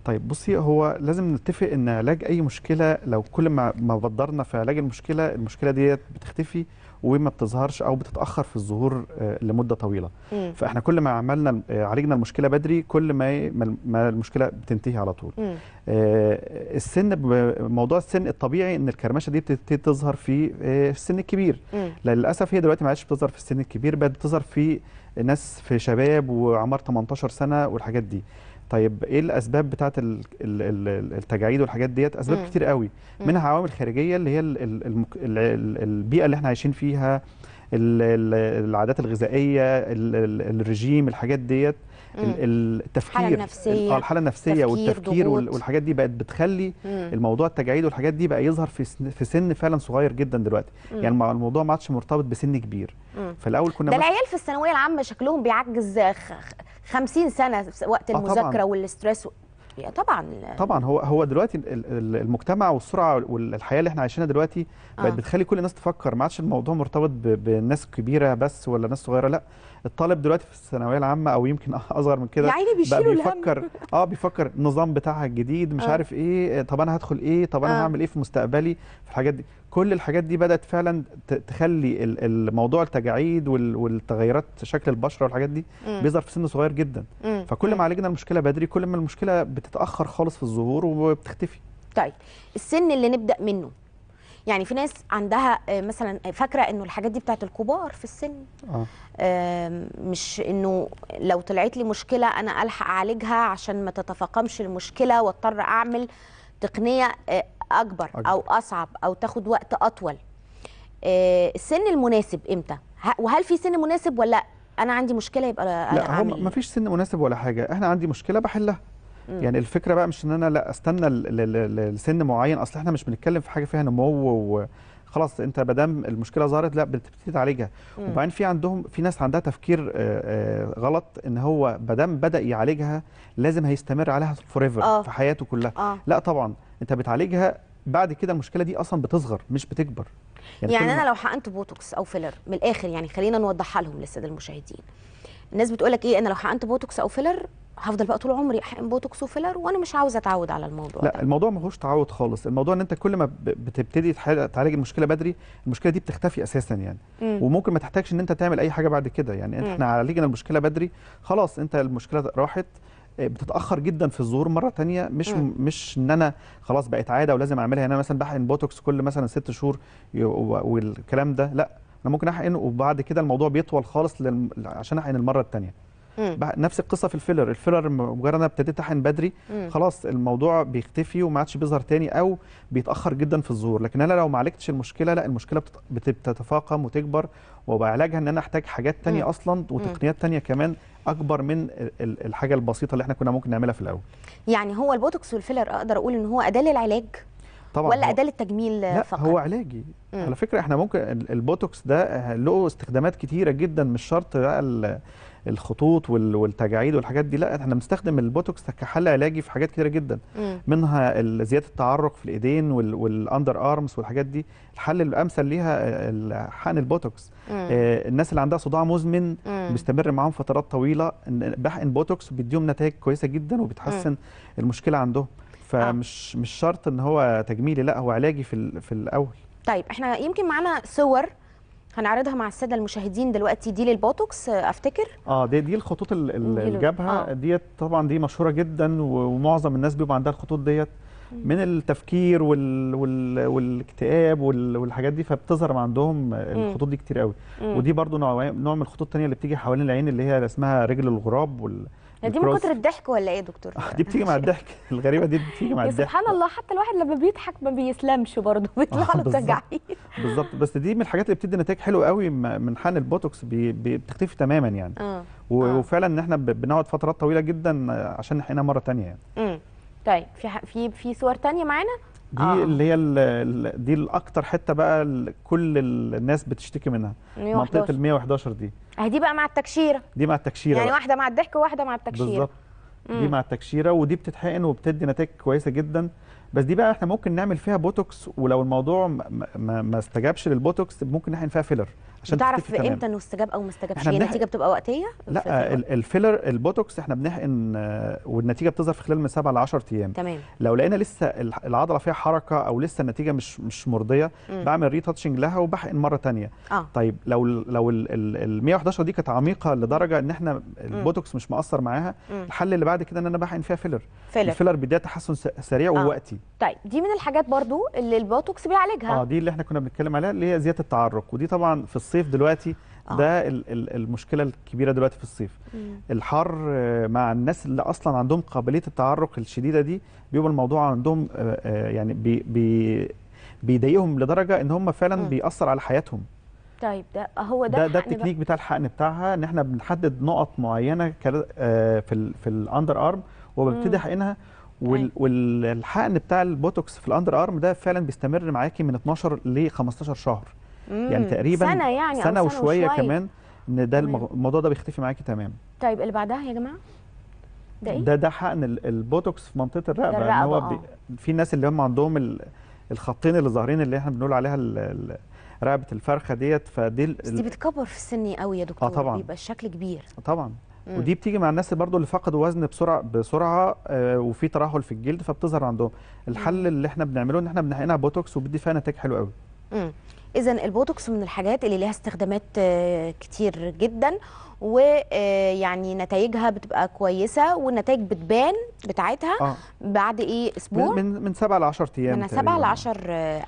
Speaker 7: طيب بصي هو لازم نتفق إن علاج أي مشكلة لو كل ما ما بدرنا في علاج المشكلة المشكلة ديت بتختفي وما بتظهرش أو بتتأخر في الظهور آه، لمدة طويلة
Speaker 2: مم.
Speaker 7: فإحنا كل ما عملنا آه، عالجنا المشكلة بدري كل ما ما- المشكلة بتنتهي على طول
Speaker 2: مم.
Speaker 7: آه، السن موضوع السن الطبيعي إن الكرمشة دي بتبتدي تظهر في في السن الكبير
Speaker 2: مم.
Speaker 7: للأسف هي دلوقتي ما عادش بتظهر في السن الكبير بقت بتظهر في ناس في شباب وعمر 18 سنة والحاجات دي طيب إيه الأسباب ال- التجاعيد والحاجات ديت أسباب
Speaker 2: مم.
Speaker 7: كتير قوي. منها عوامل خارجية اللي هي البيئة اللي إحنا عايشين فيها ال- ال- العادات الغذائية ال- ال- الرجيم الحاجات ديت التفكير
Speaker 2: الحالة النفسية،
Speaker 7: آه الحالة النفسية
Speaker 2: تفكير،
Speaker 7: والتفكير وال-
Speaker 2: ضغوط.
Speaker 7: والحاجات دي بقت بتخلي
Speaker 2: مم.
Speaker 7: الموضوع التجاعيد والحاجات دي بقى يظهر في سن في سن فعلا صغير جدا دلوقتي
Speaker 2: مم.
Speaker 7: يعني الموضوع ما عادش مرتبط بسن كبير
Speaker 2: مم.
Speaker 7: فالأول كنا
Speaker 2: ده العيال في الثانوية العامة شكلهم بيعجز خ- خ- 50 سنة وقت
Speaker 7: آه،.
Speaker 2: المذاكرة والستريس و... يا طبعا
Speaker 7: طبعا هو هو دلوقتي ال- ال- المجتمع والسرعة والحياة اللي إحنا عايشينها دلوقتي بقت
Speaker 2: آه.
Speaker 7: بتخلي كل الناس تفكر ما عادش الموضوع مرتبط بالناس كبيرة بس ولا ناس صغيرة لا الطالب دلوقتي في الثانوية العامة أو يمكن [laughs] أصغر من كده
Speaker 2: يا عيني
Speaker 7: بقى
Speaker 2: بيشيلوا الهم
Speaker 7: بيفكر آه بيفكر النظام بتاعها الجديد مش
Speaker 2: آه.
Speaker 7: عارف إيه طب أنا هدخل إيه طب أنا
Speaker 2: آه.
Speaker 7: هعمل إيه في مستقبلي في الحاجات دي كل الحاجات دي بدأت فعلا تخلي ال- الموضوع التجاعيد وال- والتغيرات شكل البشرة والحاجات دي. بيظهر في سن صغير جدا
Speaker 2: مم.
Speaker 7: فكل. ما عالجنا المشكلة بدري كل ما المشكلة بتتأخر خالص في الظهور وبتختفي
Speaker 2: طيب السن اللي نبدأ منه يعني في ناس عندها آه، مثلا فاكرة إنه الحاجات دي بتاعت الكبار في السن؟ آم، مش إنه لو طلعت لي مشكلة أنا ألحق أعالجها عشان ما تتفاقمش المشكلة واضطر أعمل تقنية آه، أكبر
Speaker 7: أكبر.
Speaker 2: أو أصعب أو تاخد وقت أطول. آه، السن المناسب إمتى؟ وهل في سن مناسب ولا أنا عندي مشكلة يبقى أنا
Speaker 7: لا هو ما فيش سن مناسب ولا حاجة. إحنا عندي مشكلة بحلها. يعني الفكرة بقى مش إن أنا لأ أستنى لسن معين أصل إحنا مش بنتكلم في حاجة فيها نمو وخلاص أنت ما دام المشكلة ظهرت لأ بتبتدي تعالجها. وبعدين في عندهم في ناس عندها تفكير آه، آه، غلط إن هو ما دام بدأ يعالجها لازم هيستمر عليها فور
Speaker 2: آه.
Speaker 7: في حياته كلها.
Speaker 2: آه.
Speaker 7: لأ طبعا أنت بتعالجها بعد كده المشكلة دي أصلا بتصغر مش بتكبر.
Speaker 2: يعني
Speaker 7: ما-
Speaker 2: أنا لو حقنت بوتوكس أو فيلر من الآخر يعني خلينا نوضحها لهم للسادة المشاهدين. الناس بتقول لك إيه أنا لو حقنت بوتوكس أو فيلر هفضل بقى طول عمري أحقن بوتوكس وفيلر وأنا مش عاوزة أتعود على الموضوع
Speaker 7: لا
Speaker 2: ده
Speaker 7: الموضوع ما هوش تعود خالص الموضوع إن أنت كل ما بتبتدي تعالج المشكلة بدري المشكلة دي بتختفي أساسا يعني
Speaker 2: مم.
Speaker 7: وممكن ما تحتاجش إن أنت تعمل أي حاجة بعد كده يعني
Speaker 2: مم.
Speaker 7: إحنا عالجنا المشكلة بدري خلاص أنت المشكلة راحت آه، بتتأخر جدا في الظهور مرة تانية مش
Speaker 2: مم.
Speaker 7: مش إن أنا خلاص بقت عادة ولازم أعملها يعني أنا مثلا بحقن بوتوكس كل مثلا ست شهور والكلام ده لا أنا ممكن أحقن وبعد كده الموضوع بيطول خالص. عشان أحقن المرة
Speaker 2: الثانية.
Speaker 7: نفس القصة في الفيلر. الفيلر مجرد أنا ابتديت احقن بدري
Speaker 2: مم.
Speaker 7: خلاص الموضوع بيختفي وما عادش بيظهر تاني أو بيتأخر جدا في الظهور لكن أنا لو ما عالجتش المشكلة لا المشكلة بتت- بت- بتتفاقم وتكبر وبعلاجها إن أنا أحتاج حاجات تانية
Speaker 2: مم.
Speaker 7: أصلا وتقنيات تانية كمان أكبر من ال- ال- الحاجة البسيطة اللي إحنا كنا ممكن نعملها في الأول.
Speaker 2: يعني هو البوتوكس والفيلر أقدر أقول إن هو أداة للعلاج؟
Speaker 7: طبعا.
Speaker 2: ولا أداة للتجميل
Speaker 7: لا
Speaker 2: فقط؟
Speaker 7: هو علاجي.
Speaker 2: مم.
Speaker 7: على فكرة إحنا ممكن ال- البوتوكس ده له استخدامات كتيرة جدا مش شرط بقى الخطوط وال- والتجاعيد والحاجات دي لا إحنا بنستخدم البوتوكس كحل علاجي في حاجات كتيرة جدا.
Speaker 2: مم.
Speaker 7: منها زيادة التعرق في الإيدين وال- وال underarms والحاجات دي. الحل الأمثل ليها آه، حقن البوتوكس. آه، الناس اللي عندها صداع مزمن. بيستمر معاهم فترات طويلة. بحقن بوتوكس بيديهم نتائج كويسة جدا وبتحسن المشكلة عندهم. فمش مش شرط إن هو تجميلي لا هو علاجي في في الأول.
Speaker 2: طيب إحنا يمكن معانا صور هنعرضها مع السادة المشاهدين دلوقتي دي للبوتوكس أفتكر؟
Speaker 7: آه دي دي الخطوط الجبهه
Speaker 2: آه.
Speaker 7: ديت طبعا دي مشهورة جدا ومعظم الناس بيبقى عندها الخطوط ديت من التفكير وال وال والاكتئاب وال والحاجات دي فبتظهر عندهم الخطوط دي كتير قوي. ودي برضو نوع نوع من الخطوط التانية اللي بتيجي حوالين العين اللي هي اسمها رجل الغراب وال
Speaker 2: هي دي من. كتر الضحك ولا إيه يا دكتور؟
Speaker 7: دي بتيجي مع الضحك. [laughs] الغريبة دي بتيجي مع الضحك.
Speaker 2: سبحان الله حتى الواحد لما بيضحك ما بيسلمش برضه [laughs] بيطلع
Speaker 7: آه،
Speaker 2: له. تجاعيد.
Speaker 7: بالظبط. بس دي من الحاجات اللي بتدي نتائج حلوة قوي من حقن البوتوكس بي بتختفي تماما يعني. و-
Speaker 2: آه.
Speaker 7: وفعلا إن إحنا بنقعد فترات طويلة جدا عشان نحقنها مرة تانية يعني.
Speaker 2: امم طيب في في في صور تانية معانا؟
Speaker 7: دي
Speaker 2: آه.
Speaker 7: اللي هي ال- ال- دي الأكتر حتة بقى كل الناس بتشتكي منها منطقة
Speaker 2: 111
Speaker 7: ال 111 دي.
Speaker 2: أهي دي بقى مع التكشيرة.
Speaker 7: دي مع التكشيرة
Speaker 2: يعني
Speaker 7: بقى.
Speaker 2: واحدة مع الضحك وواحدة مع التكشيرة.
Speaker 7: بالظبط. دي. مع التكشيرة ودي بتتحقن وبتدي نتائج كويسة جدا. بس دي بقى إحنا ممكن نعمل فيها بوتوكس ولو الموضوع ما, ما استجابش للبوتوكس ممكن نحقن فيها فيلر. عشان تماما.
Speaker 2: إمتى إنه استجاب أو ما استجابش؟ هي النتيجة بتبقى وقتية
Speaker 7: لا الفيلر البوتوكس إحنا بنحقن آه، والنتيجة بتظهر في خلال من 7 ل 10 أيام.
Speaker 2: تمام.
Speaker 7: لو لقينا لسه العضلة فيها حركة أو لسه النتيجة مش مش مرضية
Speaker 2: مم.
Speaker 7: بعمل retouching لها وبحقن مرة تانية.
Speaker 2: آه.
Speaker 7: طيب لو لو ال ال- ال 111 دي كانت عميقة لدرجة إن إحنا البوتوكس مش مأثر معاها
Speaker 2: مم.
Speaker 7: الحل اللي بعد كده إن أنا بحقن فيها فيلر.
Speaker 2: فيلر.
Speaker 7: الفيلر بيديها تحسن سريع
Speaker 2: آه.
Speaker 7: ووقتي.
Speaker 2: طيب دي من الحاجات برضو اللي البوتوكس بيعالجها.
Speaker 7: آه دي اللي إحنا كنا بنتكلم عليها اللي هي زيادة التعرق. ودي طبعا في الصيف دلوقتي
Speaker 2: آه.
Speaker 7: ده ال ال المشكلة الكبيرة دلوقتي في الصيف
Speaker 2: مم.
Speaker 7: الحر مع الناس اللي أصلا عندهم قابلية التعرق الشديدة دي بيبقى الموضوع عندهم آه، آه، يعني بي بي بيضايقهم لدرجة إن هم فعلا
Speaker 2: مم.
Speaker 7: بيأثر على حياتهم
Speaker 2: طيب ده هو ده
Speaker 7: ده ده. التكنيك بتاع الحقن بتاعها إن إحنا بنحدد نقط معينة آه، في ال في ال underarm وببتدي
Speaker 2: مم.
Speaker 7: احقنها
Speaker 2: أيوة.
Speaker 7: وال والحقن بتاع البوتوكس في ال underarm ده فعلا بيستمر معاكي من 12 ل 15 شهر يعني
Speaker 2: مم.
Speaker 7: تقريبا
Speaker 2: سنة يعني أو
Speaker 7: سنة وشوية كمان إن ده الموضوع ده بيختفي معاكي تمام.
Speaker 2: طيب اللي بعدها يا جماعة؟ ده إيه؟
Speaker 7: ده ده حقن ال- البوتوكس في منطقة الرقبة إن
Speaker 2: الرقبة،
Speaker 7: هو
Speaker 2: آه.
Speaker 7: في ناس اللي هم عندهم ال- الخطين اللي ظاهرين اللي إحنا بنقول عليها رقبة الفرخة ديت فدي
Speaker 2: بس دي بتكبر في السن قوي يا دكتور.
Speaker 7: طبعاً.
Speaker 2: بيبقى الشكل كبير.
Speaker 7: طبعا.
Speaker 2: مم.
Speaker 7: ودي بتيجي مع الناس برضو اللي فقدوا وزن بسرعة بسرعة آه، وفي ترهل في الجلد فبتظهر عندهم. الحل اللي إحنا بنعمله إن إحنا بنحقنها بوتوكس وبيدي فيها نتائج حلوة قوي.
Speaker 2: إذا البوتوكس من الحاجات اللي ليها استخدامات آه، كتير جدا ويعني نتائجها بتبقى كويسة والنتائج بتبان بتاعتها
Speaker 7: آه
Speaker 2: بعد
Speaker 7: إيه
Speaker 2: أسبوع
Speaker 7: من من 7 ل 10 أيام
Speaker 2: من 7 ل
Speaker 7: تقريباً.
Speaker 2: 10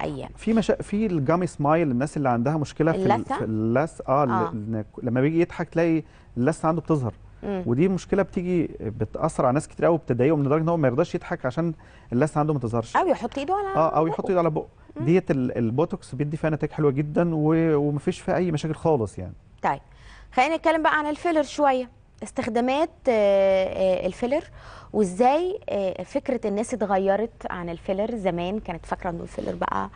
Speaker 2: أيام
Speaker 7: في مشا... في ال gummy smile الناس اللي عندها مشكلة في ال-
Speaker 2: اللثة؟
Speaker 7: في اللثه آه,
Speaker 2: آه.
Speaker 7: آه. لما بيجي يضحك تلاقي اللثة عنده بتظهر
Speaker 2: مم.
Speaker 7: ودي مشكلة بتيجي بتأثر على ناس كتير قوي بتضايقهم لدرجة إن هو ما يرضاش يضحك عشان اللثة عنده ما تظهرش
Speaker 2: أو يحط إيده على
Speaker 7: آه أو يحط. إيده على بقه ديت ال- البوتوكس بيدي فيها نتائج حلوة جدا. ومفيش فيها أي مشاكل خالص يعني
Speaker 2: طيب خلينا نتكلم بقى عن الفيلر شوية استخدامات آه، آه، الفيلر وإزاي آه، فكرة الناس اتغيرت عن الفيلر زمان كانت فاكرة إنه الفيلر بقى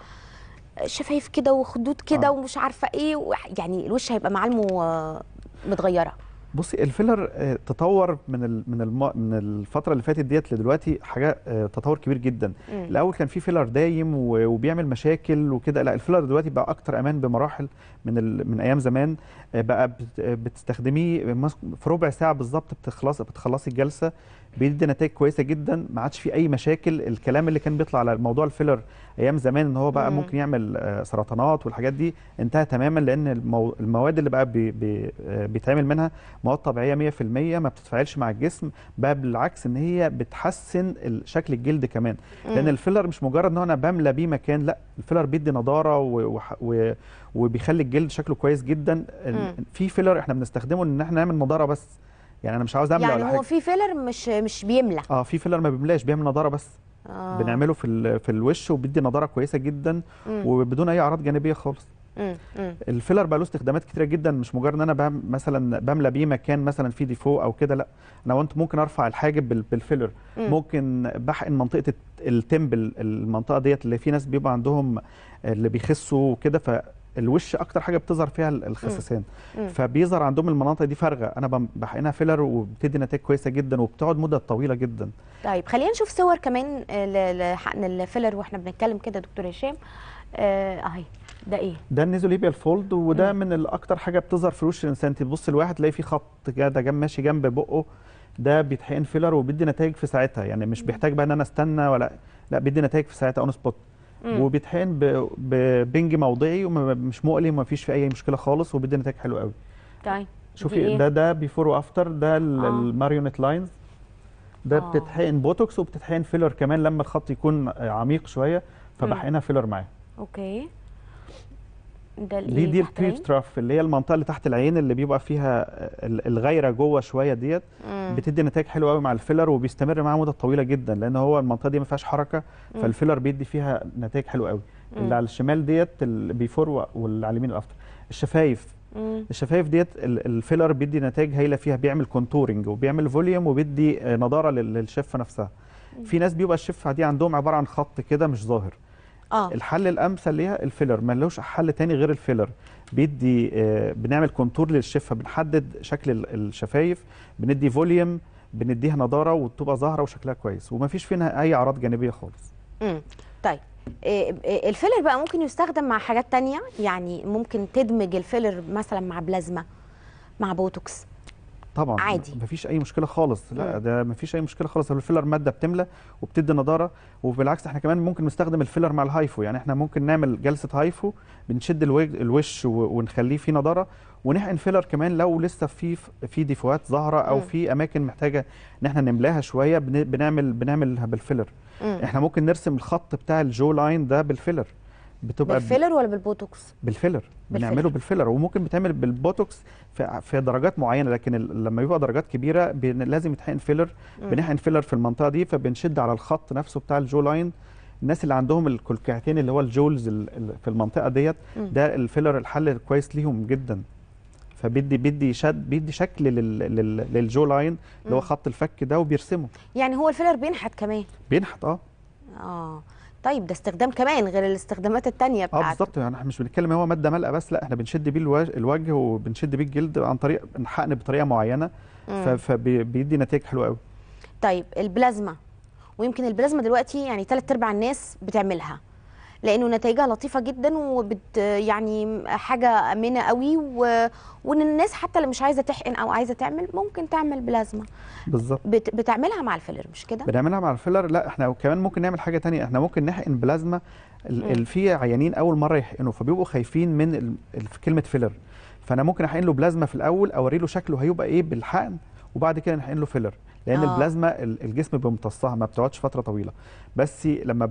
Speaker 2: شفايف كده وخدود كده
Speaker 7: آه.
Speaker 2: ومش عارفة إيه يعني الوش هيبقى معالمه متغيرة
Speaker 7: بصي الفيلر آه، تطور من ال... من. من الفترة اللي فاتت ديت لدلوقتي حاجة آه، تطور كبير جدا
Speaker 2: مم.
Speaker 7: الأول كان في فيلر دايم وبيعمل مشاكل وكده لا الفيلر دلوقتي بقى أكتر أمان بمراحل من ال... من أيام زمان آه، بقى بت... بتستخدميه في ربع ساعة بالظبط بتخلص بتخلصي الجلسة بيدي نتائج كويسة جدا ما عادش في أي مشاكل الكلام اللي كان بيطلع على موضوع ال filler أيام زمان إن هو بقى
Speaker 2: مم.
Speaker 7: ممكن يعمل آه، سرطانات والحاجات دي انتهى تماما لأن المو... المواد اللي بقى بي... بي... آه، بيتعمل منها مواد طبيعية 100% ما بتتفاعلش مع الجسم بقى بالعكس إن هي بتحسن شكل الجلد كمان لأن
Speaker 2: مم.
Speaker 7: ال filler مش مجرد إن أنا بملى بيه مكان لأ ال filler بيدي نضارة و... و... وبيخلي الجلد شكله كويس جدا
Speaker 2: مم.
Speaker 7: في filler إحنا بنستخدمه إن إحنا نعمل نضارة بس يعني أنا مش عاوز املى
Speaker 2: يعني
Speaker 7: ولا
Speaker 2: هو في filler مش مش بيملى
Speaker 7: آه في filler ما بيملأش بيعمل نضارة بس
Speaker 2: آه.
Speaker 7: بنعمله في. في الوش وبيدي نضارة كويسة جدا
Speaker 2: مم.
Speaker 7: وبدون أي أعراض جانبية خالص
Speaker 2: مم. ال
Speaker 7: filler بقى له استخدامات كتيرة جدا مش مجرد إن أنا بم مثلا بملى بيه مكان مثلا فيه défaut أو كده لأ أنا وانت ممكن أرفع الحاجب بال- بال filler
Speaker 2: مم.
Speaker 7: ممكن بحقن منطقة ال t- ال temple المنطقة ديت اللي في ناس بيبقى عندهم اللي بيخسوا وكده فالوش أكتر حاجة بتظهر فيها ال- الخساسان. فبيظهر عندهم المناطق دي فارغة. أنا بحقنها filler وبتدي نتائج كويسة جدا وبتقعد مدة طويلة جدا.
Speaker 2: طيب خلينا نشوف صور كمان آه، لحقن ال filler وإحنا بنتكلم كده دكتور هشام. آه، أهي ده إيه؟
Speaker 7: ده ال nasolabial fold وده
Speaker 2: مم.
Speaker 7: من الأكتر حاجة بتظهر في وش الإنسان. تبص الواحد تلاقي في خط كده جنب ماشي جنب بقه. ده بيتحقن filler وبيدي نتائج في ساعتها. يعني مش بيحتاج بقى إن أنا أستنى ولا لا بيدي نتائج في ساعتها on
Speaker 2: spot.
Speaker 7: وبيتحقن ببنج موضعي ومش مؤلم وما فيش فيه أي مشكلة خالص وبيدي نتائج حلوة قوي
Speaker 2: طيب
Speaker 7: شوفي
Speaker 2: إيه؟
Speaker 7: ده ده before و after ده ال-
Speaker 2: آه.
Speaker 7: ال marionette lines ده
Speaker 2: آه.
Speaker 7: بتتحقن بوتوكس وبتتحقن filler كمان لما الخط يكون عميق شوية فبحقنها filler معاه
Speaker 2: okay ده
Speaker 7: دي دي
Speaker 2: العين؟
Speaker 7: trough اللي هي المنطقة اللي تحت العين اللي بيبقى فيها ال- الغيره جوه شوية ديت. بتدي نتائج حلوة قوي مع ال filler وبيستمر معاه مدة طويلة جدا لأن هو المنطقة دي ما فيهاش حركة.
Speaker 2: فال
Speaker 7: filler بيدي فيها نتائج حلوة قوي. اللي على الشمال ديت ال before واللي على اليمين ال after
Speaker 2: الشفايف.
Speaker 7: الشفايف ديت ال- ال filler بيدي نتائج هايلة فيها بيعمل contouring وبيعمل volume وبيدي نضارة لل- للشفة نفسها في ناس بيبقى الشفة دي عندهم عبارة عن خط كده مش ظاهر
Speaker 2: آه.
Speaker 7: الحل الأمثل ليها ال filler ملوش حل تاني غير ال filler. بيدي آه، بنعمل contour للشفه بنحدد شكل ال- الشفايف بندي volume بنديها نضارة وتبقى ظاهرة وشكلها كويس. ومفيش فيها أي أعراض جانبية خالص.
Speaker 2: مم. طيب. إيه- إيه ال filler بقى ممكن يستخدم مع حاجات تانية؟ يعني ممكن تدمج ال filler مثلا مع بلازما مع بوتوكس.
Speaker 7: طبعا
Speaker 2: عادي.
Speaker 7: مفيش أي مشكلة خالص لا. ده مفيش أي مشكلة خالص ال filler مادة بتملى وبتدي نضارة وبالعكس إحنا كمان ممكن نستخدم ال filler مع ال HIFU يعني إحنا ممكن نعمل جلسة HIFU بنشد الوش ونخليه فيه نضارة ونحقن filler كمان لو لسه في في défaut هات ظاهره
Speaker 2: أو.
Speaker 7: في أماكن محتاجة إن إحنا نملاها شوية بن- بنعمل بنعملها بال
Speaker 2: filler.
Speaker 7: إحنا ممكن نرسم الخط بتاع ال jawline ده بال filler بتبقى بال
Speaker 2: filler ولا بالبوتوكس؟
Speaker 7: بال
Speaker 2: filler.
Speaker 7: بنعمله بال filler. وممكن بتعمل بالبوتوكس في, في درجات معينة لكن لما يبقى درجات كبيرة لازم يتحقن
Speaker 2: filler.
Speaker 7: بنحقن filler في المنطقة دي فبنشد على الخط نفسه بتاع ال jawline. الناس اللي عندهم الكلكعتين اللي هو ال jowls ال- ال- في المنطقة ديت. ده ال filler الحل كويس ليهم جدا. فبيدي بيدي شد بيدي شكل لل لل لل jawline اللي هو. خط الفك ده وبيرسمه.
Speaker 2: يعني هو ال filler بينحت كمان؟
Speaker 7: بينحت آه.
Speaker 2: آه. طيب ده استخدام كمان غير الاستخدامات التانية
Speaker 7: آه
Speaker 2: بتاعته.
Speaker 7: بالظبط. يعني إحنا مش بنتكلم هو مادة مالئة بس لا إحنا بنشد بيه الوجه, وبنشد بيه الجلد عن طريق حقن بطريقة
Speaker 2: معينة.
Speaker 7: فبيدي نتائج حلوة قوي
Speaker 2: طيب البلازما. ويمكن البلازما دلوقتي يعني ثلاث أرباع الناس بتعملها. لأنه نتائجها لطيفة جدا وبت يعني حاجة آمنة قوي و... وإن الناس حتى اللي مش عايزة تحقن أو عايزة تعمل ممكن تعمل بلازما
Speaker 7: بالظبط.
Speaker 2: بت... بتعملها مع ال filler مش كده؟
Speaker 7: بنعملها مع ال filler. لا إحنا كمان ممكن نعمل حاجة تانية. إحنا ممكن نحقن بلازما ال-
Speaker 2: مم.
Speaker 7: ال- في عيانين أول مرة يحقنوا فبيبقوا خايفين من ال- كلمة filler. فأنا ممكن أحقن له بلازما في الأول أوري له شكله هيبقى إيه بالحقن وبعد كده نحقن له filler. لأن
Speaker 2: آه.
Speaker 7: البلازما ال- الجسم بيمتصها ما بتقعدش فترة طويلة بس لما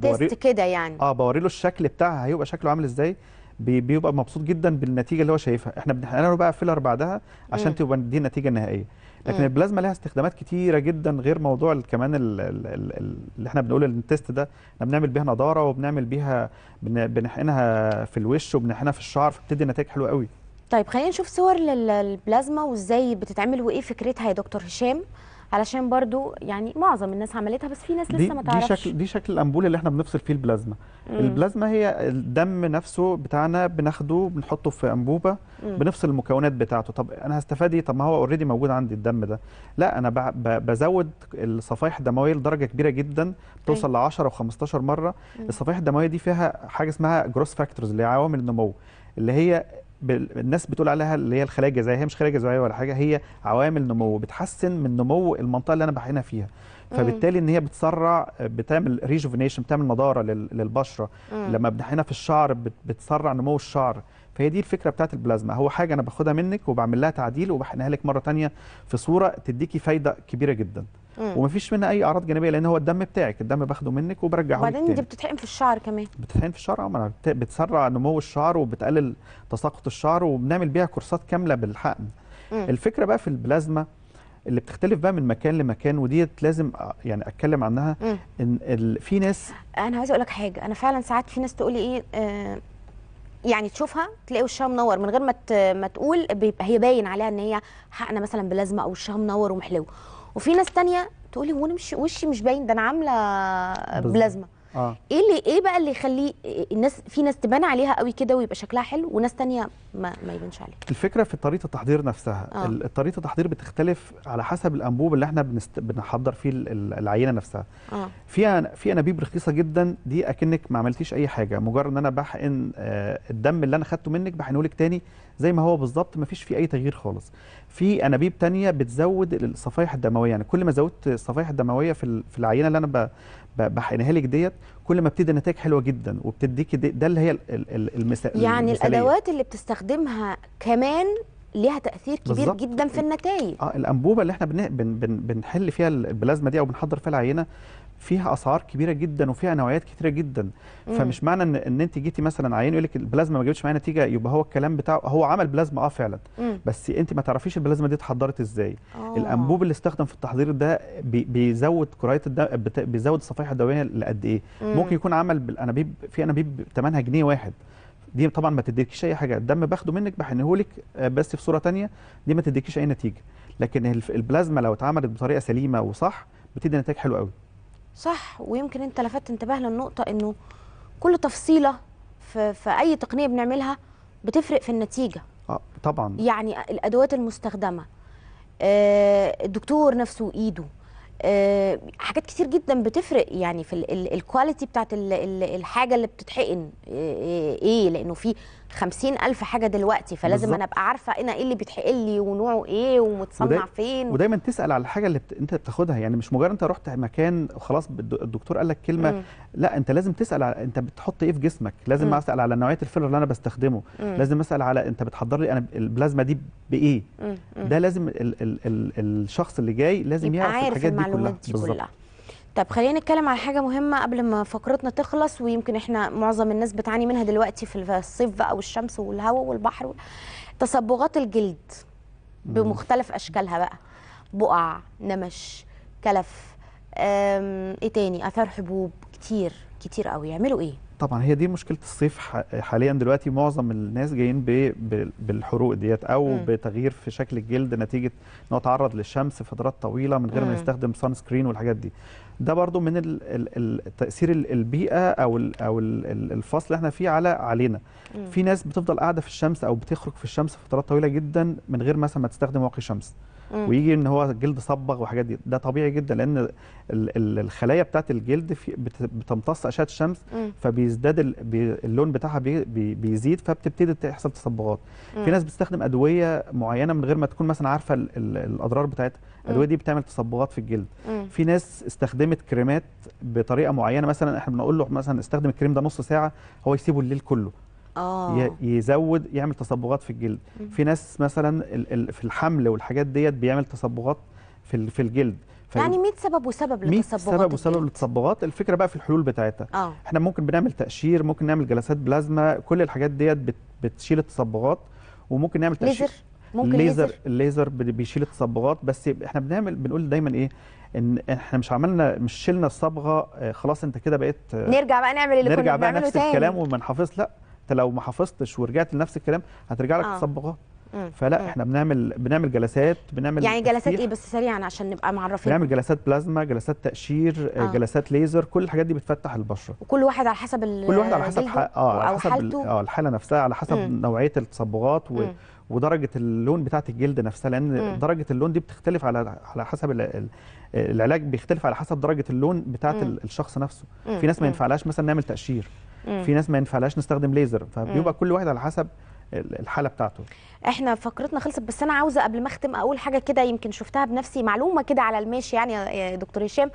Speaker 7: بوري
Speaker 2: test كده يعني
Speaker 7: آه بوري له الشكل بتاعها هيبقى شكله عامل إزاي بي- بيبقى مبسوط جدا بالنتيجة اللي هو شايفها إحنا بنحقن له بقى filler بعدها عشان. تبقى دي النتيجة النهائية لكن. البلازما لها استخدامات كتيرة جدا غير موضوع كمان ال- ال- ال- ال- اللي إحنا بنقول ال test ده إحنا بنعمل بيها نضارة وبنعمل بيها بن- بنحقنها في الوش وبنحقنها في الشعر فبتدي نتائج حلوة قوي
Speaker 2: طيب خلينا نشوف صور لل- للبلازما وازاي بتتعمل وإيه فكرتها يا دكتور هشام. علشان برضو يعني معظم الناس عملتها بس في ناس
Speaker 7: دي
Speaker 2: لسه ما
Speaker 7: دي
Speaker 2: تعرفش.
Speaker 7: شكل دي شكل الأمبول اللي إحنا بنفصل فيه البلازما.
Speaker 2: مم.
Speaker 7: البلازما هي الدم نفسه بتاعنا بناخده بنحطه في أنبوبة
Speaker 2: مم.
Speaker 7: بنفصل المكونات بتاعته. طب أنا هستفاد إيه؟ طب ما هو already موجود عندي الدم ده. لا أنا بزود الصفائح الدموية لدرجة كبيرة جدا بتوصل ل 10 و15 مرة.
Speaker 2: مم.
Speaker 7: الصفائح الدموية دي فيها حاجة اسمها growth factors اللي هي عوامل النمو اللي هي الناس بتقول عليها اللي هي الخلايا الجذعية هي مش خلايا جذعية ولا حاجة هي عوامل نمو بتحسن من نمو المنطقة اللي أنا بحقنها فيها. فبالتالي إن هي بتسرع بتعمل rejuvenation بتعمل نضارة لل- للبشرة.
Speaker 2: مم.
Speaker 7: لما بنحقنها في الشعر بت- بتسرع نمو الشعر. فهي دي الفكرة بتاعت البلازما. هو حاجة أنا باخدها منك وبعمل لها تعديل وبحقنها لك مرة تانية في صورة تديكي فايدة كبيرة جدا. ومفيش منها أي أعراض جانبية لأن هو الدم بتاعك الدم باخده منك وبرجعه لك
Speaker 2: وبعدين دي بتتحقن في الشعر كمان.
Speaker 7: بتتحقن في الشعر؟ آه بتسرع نمو الشعر وبتقلل تساقط الشعر وبنعمل بيها كورسات كاملة بالحقن.
Speaker 2: مم.
Speaker 7: الفكرة بقى في البلازما اللي بتختلف بقى من مكان لمكان وديت لازم يعني أتكلم عنها.
Speaker 2: مم.
Speaker 7: إن ال... في ناس
Speaker 2: أنا عايزة أقول لك حاجة. أنا فعلا ساعات في ناس تقول لي إيه آه يعني تشوفها تلاقي وشها منور من غير ما ت- ما تقول هي باين عليها إن هي حقنة مثلا بلازما أو وشها منور ومحلو وفي ناس تانية تقول لي هو أنا مش وشي مش باين ده أنا
Speaker 7: عاملة.
Speaker 2: بلازما
Speaker 7: آه.
Speaker 2: إيه اللي إيه بقى اللي يخليه الناس في ناس تبان عليها قوي كده ويبقى شكلها حلو وناس تانية ما, ما يبانش عليها.
Speaker 7: الفكرة في طريقة التحضير نفسها.
Speaker 2: آه.
Speaker 7: طريقة التحضير بتختلف على حسب الأنبوب اللي إحنا بنست... بنحضر فيه ال- ال- العينة نفسها.
Speaker 2: آه.
Speaker 7: في أن- في أنابيب رخيصة جدا دي أكنك ما عملتيش أي حاجة. مجرد إن أنا بحقن آه، الدم اللي أنا خدته منك بحقنه لك تاني زي ما هو بالظبط ما فيش فيه أي تغيير خالص في أنابيب تانية بتزود الصفائح الدموية يعني كل ما زودت الصفائح الدموية في في العينة اللي أنا بحقنها لك ديت كل ما بتدي نتائج حلوة جدا وبتديكي دي- ده اللي هي ال- ال- المثا...
Speaker 2: يعني. الأدوات اللي بتستخدمها كمان ليها تأثير كبير
Speaker 7: بالظبط.
Speaker 2: جدا في النتائج
Speaker 7: آه الأنبوبة اللي إحنا بن... بن... بن... بنحل فيها البلازما دي أو بنحضر فيها العينة فيها أسعار كتيرة جدا وفيها نوعيات كتيرة جدا فمش معنى ان إن أنت جيتي مثلا عيان يقول لك البلازما ما جابتش معايا نتيجة يبقى هو الكلام بتاعه هو عمل بلازما آه فعلا
Speaker 2: مم.
Speaker 7: بس أنت ما تعرفيش البلازما دي اتحضرت إزاي
Speaker 2: آه.
Speaker 7: الانبوب اللي استخدم في التحضير ده بي... بيزود كريات الدم. بيزود الصفائح الدمويه لقد إيه
Speaker 2: مم.
Speaker 7: ممكن يكون عمل بالانابيب في انابيب ثمنها جنيه واحد دي طبعا ما تديكيش أي حاجة. الدم باخده منك بحقنهولك آه، بس في صورة تانية دي ما تديكيش أي نتيجة. لكن البلازما لو اتعملت بطريقة سليمة وصح بتدي نتائج حلوة قوي
Speaker 2: صح ويمكن أنت لفتت انتباه للنقطة إنه كل تفصيلة في, في أي تقنية بنعملها بتفرق في النتيجة.
Speaker 7: آه طبعا.
Speaker 2: يعني الأدوات المستخدمة آه، الدكتور نفسه وايده آه، حاجات كتير جدا بتفرق يعني في ال- ال- ال quality بتاعت ال- ال- الحاجة اللي بتتحقن آه، إيه؟ لأنه في خمسين ألف حاجة دلوقتي فلازم
Speaker 7: بالظبط.
Speaker 2: أنا أبقى عارفة أنا إيه اللي بيتحقن لي ونوعه إيه ومتصنع
Speaker 7: ودا-
Speaker 2: فين
Speaker 7: ودايما تسأل على الحاجة اللي بت... أنت بتاخدها يعني مش مجرد أنت رحت مكان وخلاص الد- الدكتور قال لك كلمة
Speaker 2: مم.
Speaker 7: لا أنت لازم تسأل على أنت بتحط إيه في جسمك لازم
Speaker 2: مم.
Speaker 7: أسأل على نوعية الفيلر اللي أنا بستخدمه
Speaker 2: مم.
Speaker 7: لازم أسأل على أنت بتحضر لي أنا البلازما دي بإيه
Speaker 2: مم. مم.
Speaker 7: ده لازم ال... ال... ال... الشخص اللي جاي لازم يعرف الحاجات دي كلها بالظبط.
Speaker 2: طب خلينا نتكلم على حاجة مهمة قبل ما فقرتنا تخلص ويمكن إحنا معظم الناس بتعاني منها دلوقتي في الصيف بقى والشمس والهواء والبحر تصبغات الجلد بمختلف أشكالها بقى. بقع نمش كلف إيه تاني؟ آثار حبوب كتير كتير قوي. يعملوا إيه؟
Speaker 7: طبعا هي دي مشكلة الصيف حاليا دلوقتي معظم الناس جايين بالحروق ديت أو
Speaker 2: مم.
Speaker 7: بتغيير في شكل الجلد نتيجة إن هو تعرض للشمس فترات طويلة من غير. ما يستخدم سان سكرين والحاجات دي. ده برضو من تأثير ال- البيئة أو ال أو ال- ال- الفصل اللي إحنا فيه على علينا. في ناس بتفضل قاعدة في الشمس أو بتخرج في الشمس فترات طويلة جدا من غير مثلا ما تستخدم واقي شمس. ويجي إن هو الجلد صبغ وحاجات دي ده طبيعي جدا لأن ال- ال- الخلايا بتاعت الجلد بتمتص أشعة الشمس. فبيزداد ال- بي اللون بتاعها بي بي بيزيد فبتبتدي تحصل تصبغات. في ناس بتستخدم أدوية معينة من غير ما تكون مثلا عارفة ال ال الأضرار بتاعتها الأدوية دي بتعمل تصبغات في الجلد.
Speaker 2: مم.
Speaker 7: في ناس استخدمت كريمات بطريقة معينة مثلا إحنا بنقول له مثلا استخدم الكريم ده نص ساعة هو يسيبه الليل كله.
Speaker 2: آه.
Speaker 7: ي- يزود يعمل تصبغات في الجلد.
Speaker 2: مم.
Speaker 7: في ناس مثلا ال ال في الحمل والحاجات ديت بيعمل تصبغات في ال- في الجلد.
Speaker 2: يعني 100 سبب وسبب
Speaker 7: للتصبغات
Speaker 2: 100
Speaker 7: سبب وسبب. للتصبغات. الفكرة بقى في الحلول بتاعتها.
Speaker 2: آه.
Speaker 7: إحنا ممكن بنعمل تقشير ممكن نعمل جلسات بلازما كل الحاجات ديت بت بتشيل التصبغات وممكن نعمل تقشير.
Speaker 2: ليزر؟ ممكن
Speaker 7: الليزر
Speaker 2: ليزر
Speaker 7: الليزر بي- بيشيل التصبغات بس إحنا بنعمل بنقول دايما إيه إن إحنا مش عملنا مش شلنا الصبغة آه، خلاص أنت كده بقيت آه،
Speaker 2: نرجع بقى نعمل اللي
Speaker 7: نرجع
Speaker 2: كنا
Speaker 7: بقى نفس
Speaker 2: تاني
Speaker 7: الكلام وما نحافظ لأ أنت لو ما حافظتش ورجعت لنفس الكلام هترجع لك
Speaker 2: آه.
Speaker 7: تصبغات
Speaker 2: مم.
Speaker 7: فلأ
Speaker 2: مم.
Speaker 7: إحنا بنعمل بنعمل جلسات بنعمل
Speaker 2: يعني جلسات إيه بس سريعا عشان نبقى معرفين
Speaker 7: بنعمل جلسات بلازما جلسات تقشير
Speaker 2: آه.
Speaker 7: آه. جلسات ليزر كل الحاجات دي بتفتح البشرة
Speaker 2: وكل واحد على حسب
Speaker 7: كل واحد على حسب ح... آه على حسب آه الحالة نفسها على حسب
Speaker 2: مم.
Speaker 7: نوعية التصبغات و...
Speaker 2: مم.
Speaker 7: ودرجة اللون بتاعه الجلد نفسها لأن
Speaker 2: مم.
Speaker 7: درجة اللون دي بتختلف على على حسب ال... ال- العلاج بيختلف على حسب درجة اللون بتاعه الشخص نفسه
Speaker 2: مم.
Speaker 7: في ناس ما
Speaker 2: مم.
Speaker 7: ينفعلاش مثلا نعمل تقشير
Speaker 2: مم.
Speaker 7: في ناس ما ينفعلاش نستخدم ليزر
Speaker 2: مم.
Speaker 7: فبيبقى كل واحد على حسب ال- الحالة بتاعته
Speaker 2: إحنا فقرتنا خلصت بس أنا عاوزة قبل ما أختم أقول حاجة كده يمكن شفتها بنفسي معلومة كده على الماشي يعني يا- دكتور هشام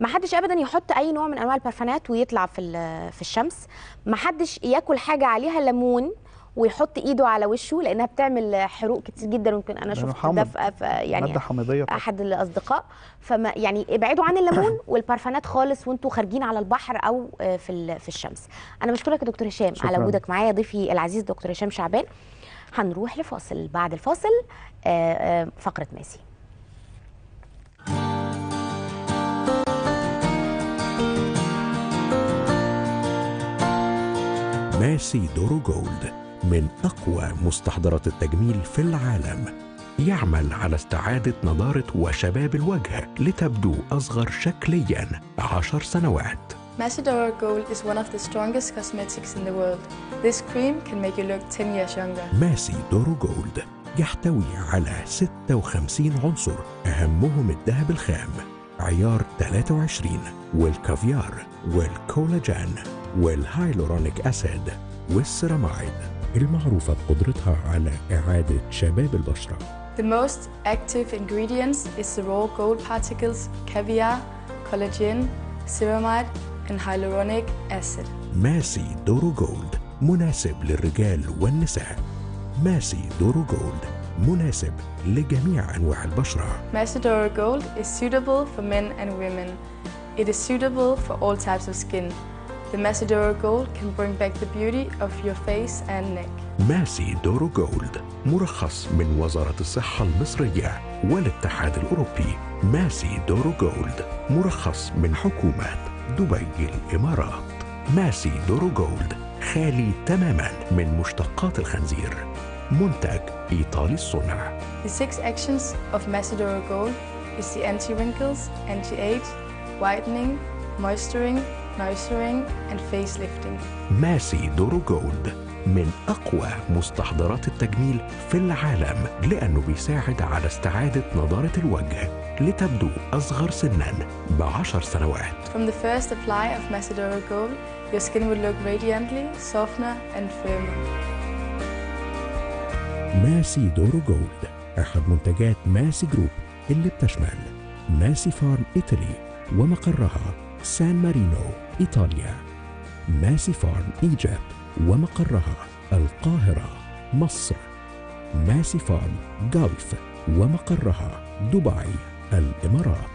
Speaker 2: ما حدش ابدا يحط أي نوع من أنواع البرفانات ويطلع في في الشمس ما حدش ياكل حاجة عليها ليمون ويحط ايده على وشه لانها بتعمل حروق كتير جدا ويمكن
Speaker 7: أنا
Speaker 2: شفت ده
Speaker 7: حامض.
Speaker 2: في يعني
Speaker 7: مادة حامضيه.
Speaker 2: أحد الأصدقاء. فما يعني ابعدوا عن الليمون [coughs] والبرفانات خالص وانتوا خارجين على البحر أو في ال- في الشمس. أنا بشكرك يا دكتور هشام. على. وجودك معايا ضيفي العزيز دكتور هشام شعبان. هنروح لفاصل. بعد الفاصل آه، آه، فقرة ماسي.
Speaker 5: ماسي دورو جولد. من أقوى مستحضرات التجميل في العالم يعمل على استعادة نضارة وشباب الوجه لتبدو أصغر شكليا عشر سنوات
Speaker 8: Macedora Gold is one of the strongest cosmetics in the world. This cream can make you look 10 years younger.
Speaker 5: ماسي دورو جولد يحتوي على 56 عنصر أهمهم الذهب الخام عيار 23 والكافيار والكولاجين والهايلورونيك أسيد والسيرامايد المعروفة بقدرتها على إعادة شباب البشرة
Speaker 8: The most active ingredients is the raw gold particles, caviar, collagen, ceramide, and hyaluronic acid.
Speaker 5: ماسي دورو جولد مناسب للرجال والنساء ماسي دورو جولد مناسب لجميع أنواع البشرة
Speaker 8: Macedora Gold is suitable for men and women. It is suitable for all types of skin. The Macedora Gold can bring back the beauty of your face and neck.
Speaker 5: ماسي دورو جولد مرخص من وزارة الصحة المصرية والاتحاد الأوروبي. ماسي دورو جولد مرخص من حكومة دبي الإمارات. ماسي دورو جولد خالي تماما من مشتقات الخنزير. منتج إيطالي الصنع.
Speaker 8: The six actions of Macedora Gold is the anti-wrinkles, anti-age, whitening, moisturing, nourishing, and facelifting.
Speaker 5: ماسي دورو جولد من أقوى مستحضرات التجميل في العالم لأنه بيساعد على استعادة نضارة الوجه لتبدو أصغر سنا بعشر سنوات
Speaker 8: From the first apply of Macedora Gold, your skin will look radiantly, softer, and firmer.
Speaker 5: ماسي دورو جولد أحد منتجات ماسي group اللي بتشمل ماسي فارم إيطالي ومقرها سان مارينو إيطاليا. ماسي فارم إيجيبت ومقرها القاهرة مصر. ماسي فارم Gulf ومقرها دبي الإمارات.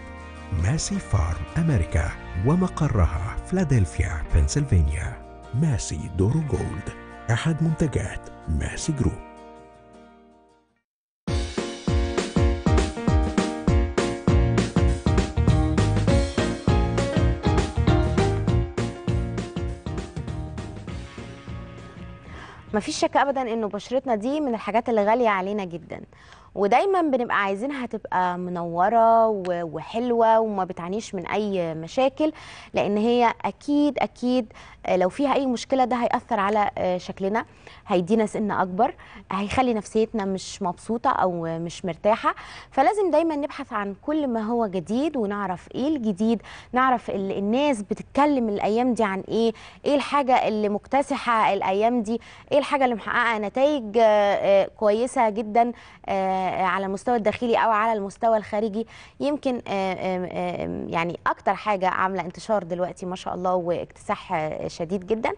Speaker 5: ماسي فارم أمريكا ومقرها فلادلفيا بنسلفانيا. ماسي دورو جولد أحد منتجات ماسي group.
Speaker 2: مفيش شك ابدا إنه بشرتنا دي من الحاجات اللي غالية علينا جدا. ودايما بنبقى عايزينها تبقى منورة وحلوة وما بتعانيش من أي مشاكل لأن هي أكيد أكيد لو فيها أي مشكلة ده هيأثر على آه، شكلنا هيدينا سن أكبر هيخلي نفسيتنا مش مبسوطة أو مش مرتاحة. فلازم دايما نبحث عن كل ما هو جديد ونعرف إيه الجديد نعرف ال- الناس بتتكلم الأيام دي عن إيه إيه الحاجة اللي مكتسحة الأيام دي إيه الحاجة اللي محققة نتائج آه، آه، كويسة جدا آه، على المستوى الداخلي أو على المستوى الخارجي. يمكن آه، آه، آه، يعني أكتر حاجة عاملة انتشار دلوقتي ما شاء الله واكتساح آه، شديد جدا